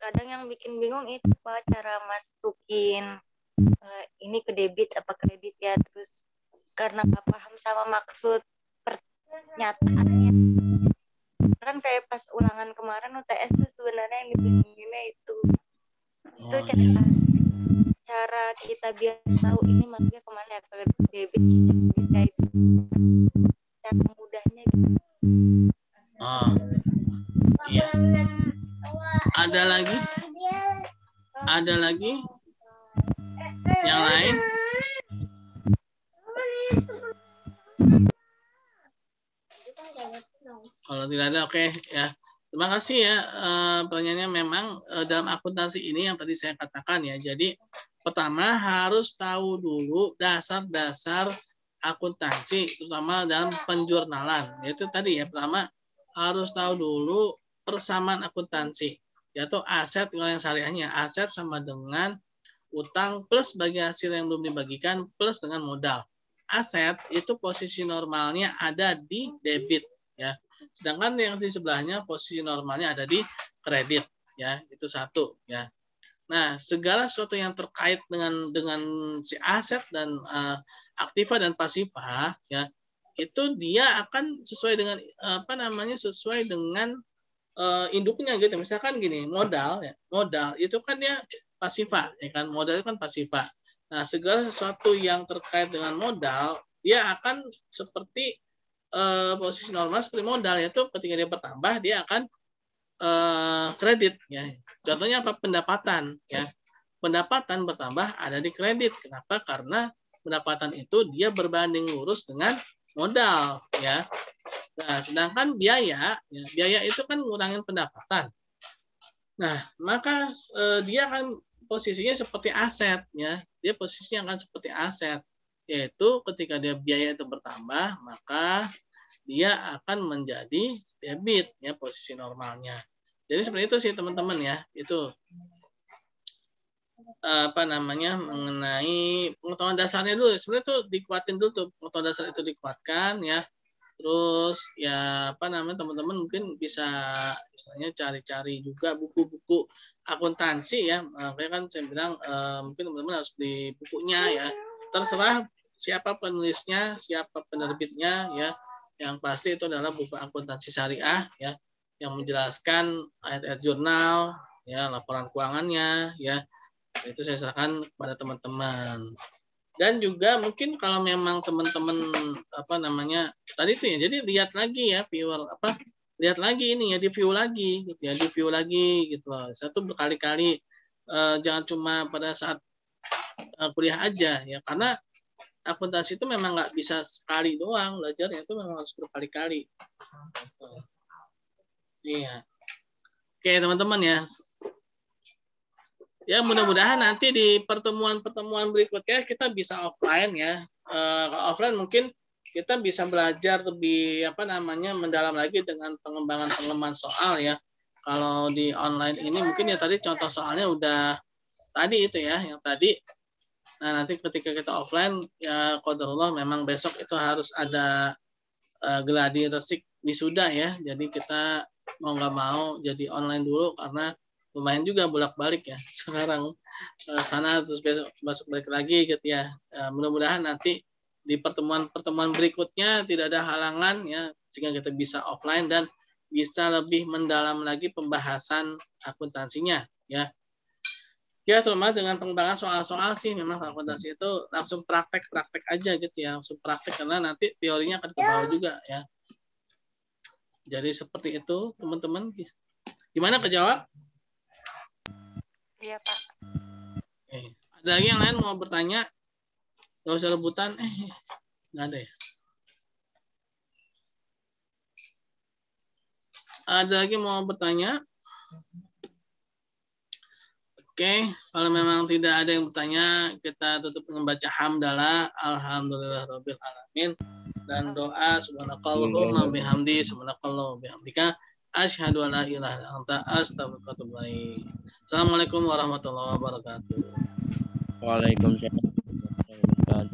S2: Kadang yang bikin bingung itu pak cara masukin uh, ini ke debit apa kredit ya terus karena nggak paham sama maksud pernyataannya kan kayak pas ulangan kemarin UTS tuh sebenarnya yang dibingunginnya itu itu oh, cara iya. cara kita biar tahu ini maksudnya ke mana ya ke debit itu cara mudahnya gitu.
S1: Oh. Iya. Ada lagi? Ada lagi? Yang lain? Kalau tidak ada, oke okay, ya. Terima kasih ya. E, pertanyaannya memang e, dalam akuntansi ini yang tadi saya katakan ya. Jadi pertama harus tahu dulu dasar-dasar akuntansi, terutama dalam penjurnalan. Yaitu tadi ya pertama harus tahu dulu persamaan akuntansi yaitu aset kalau yang syariahnya aset sama dengan utang plus bagi hasil yang belum dibagikan plus dengan modal. Aset itu posisi normalnya ada di debit ya. Sedangkan yang di sebelahnya posisi normalnya ada di kredit ya. Itu satu ya. Nah, segala sesuatu yang terkait dengan dengan si aset dan uh, aktiva dan pasifa ya, itu dia akan sesuai dengan apa namanya sesuai dengan uh, induknya gitu. Misalkan gini, modal ya. Modal itu kan dia pasifa ya kan. Modal itu kan pasifa. Nah, segala sesuatu yang terkait dengan modal dia akan seperti uh, posisi normal seperti modal yaitu ketika dia bertambah dia akan uh, kredit ya. Contohnya apa? Pendapatan ya. Pendapatan bertambah ada di kredit. Kenapa? Karena pendapatan itu dia berbanding lurus dengan modal ya. Nah, sedangkan biaya, ya, biaya itu kan ngurangin pendapatan. Nah, maka eh, dia akan posisinya seperti aset ya. Dia posisinya akan seperti aset yaitu ketika dia biaya itu bertambah, maka dia akan menjadi debit ya posisi normalnya. Jadi seperti itu sih teman-teman ya. Itu apa namanya mengenai pengetahuan dasarnya dulu. Sebenarnya tuh dikuatin dulu tuh pengetahuan dasar itu dikuatkan ya. Terus ya apa namanya teman-teman mungkin bisa misalnya cari-cari juga buku-buku akuntansi ya. Makanya kan saya bilang eh, mungkin teman-teman harus di bukunya ya. Terserah siapa penulisnya siapa penerbitnya ya. Yang pasti itu adalah buku akuntansi syariah ya. Yang menjelaskan ayat-ayat jurnal ya laporan keuangannya ya itu saya serahkan kepada teman-teman. Dan juga mungkin kalau memang teman-teman apa namanya tadi itu ya jadi lihat lagi ya viewer apa lihat lagi ini ya di view lagi gitu ya di view lagi gitu. Loh satu berkali-kali eh, jangan cuma pada saat eh, kuliah aja ya karena akuntansi itu memang nggak bisa sekali doang belajarnya itu memang harus berkali-kali. Iya. Oke teman-teman ya ya mudah-mudahan nanti di pertemuan-pertemuan berikutnya kita bisa offline ya. Uh, offline mungkin kita bisa belajar lebih apa namanya mendalam lagi dengan pengembangan pengembangan soal ya. Kalau di online ini mungkin ya tadi contoh soalnya udah tadi itu ya yang tadi. Nah nanti ketika kita offline ya kodarullah memang besok itu harus ada uh, geladi resik wisuda ya. Jadi kita mau nggak mau jadi online dulu karena lumayan juga bolak-balik ya sekarang uh, sana terus besok masuk balik lagi gitu ya. Uh, mudah-mudahan nanti di pertemuan-pertemuan berikutnya tidak ada halangan ya sehingga kita bisa offline dan bisa lebih mendalam lagi pembahasan akuntansinya ya. Ya terutama dengan pengembangan soal-soal sih memang akuntansi itu langsung praktek-praktek aja gitu ya langsung praktek karena nanti teorinya akan ke bawah juga ya. Jadi seperti itu teman-teman. Gimana kejawab
S2: Iya, Pak.
S1: Oke. Ada lagi yang lain mau bertanya? Gak usah rebutan. Eh, nggak ada ya. Ada lagi mau bertanya? Oke, kalau memang tidak ada yang bertanya, kita tutup dengan baca hamdalah, alhamdulillah rabbil alamin dan doa subhanakallahumma bihamdi subhanakallahumma bihamdika asyhadu an la ilaha illa anta astaghfiruka. Assalamualaikum warahmatullahi wabarakatuh.
S3: Waalaikumsalam.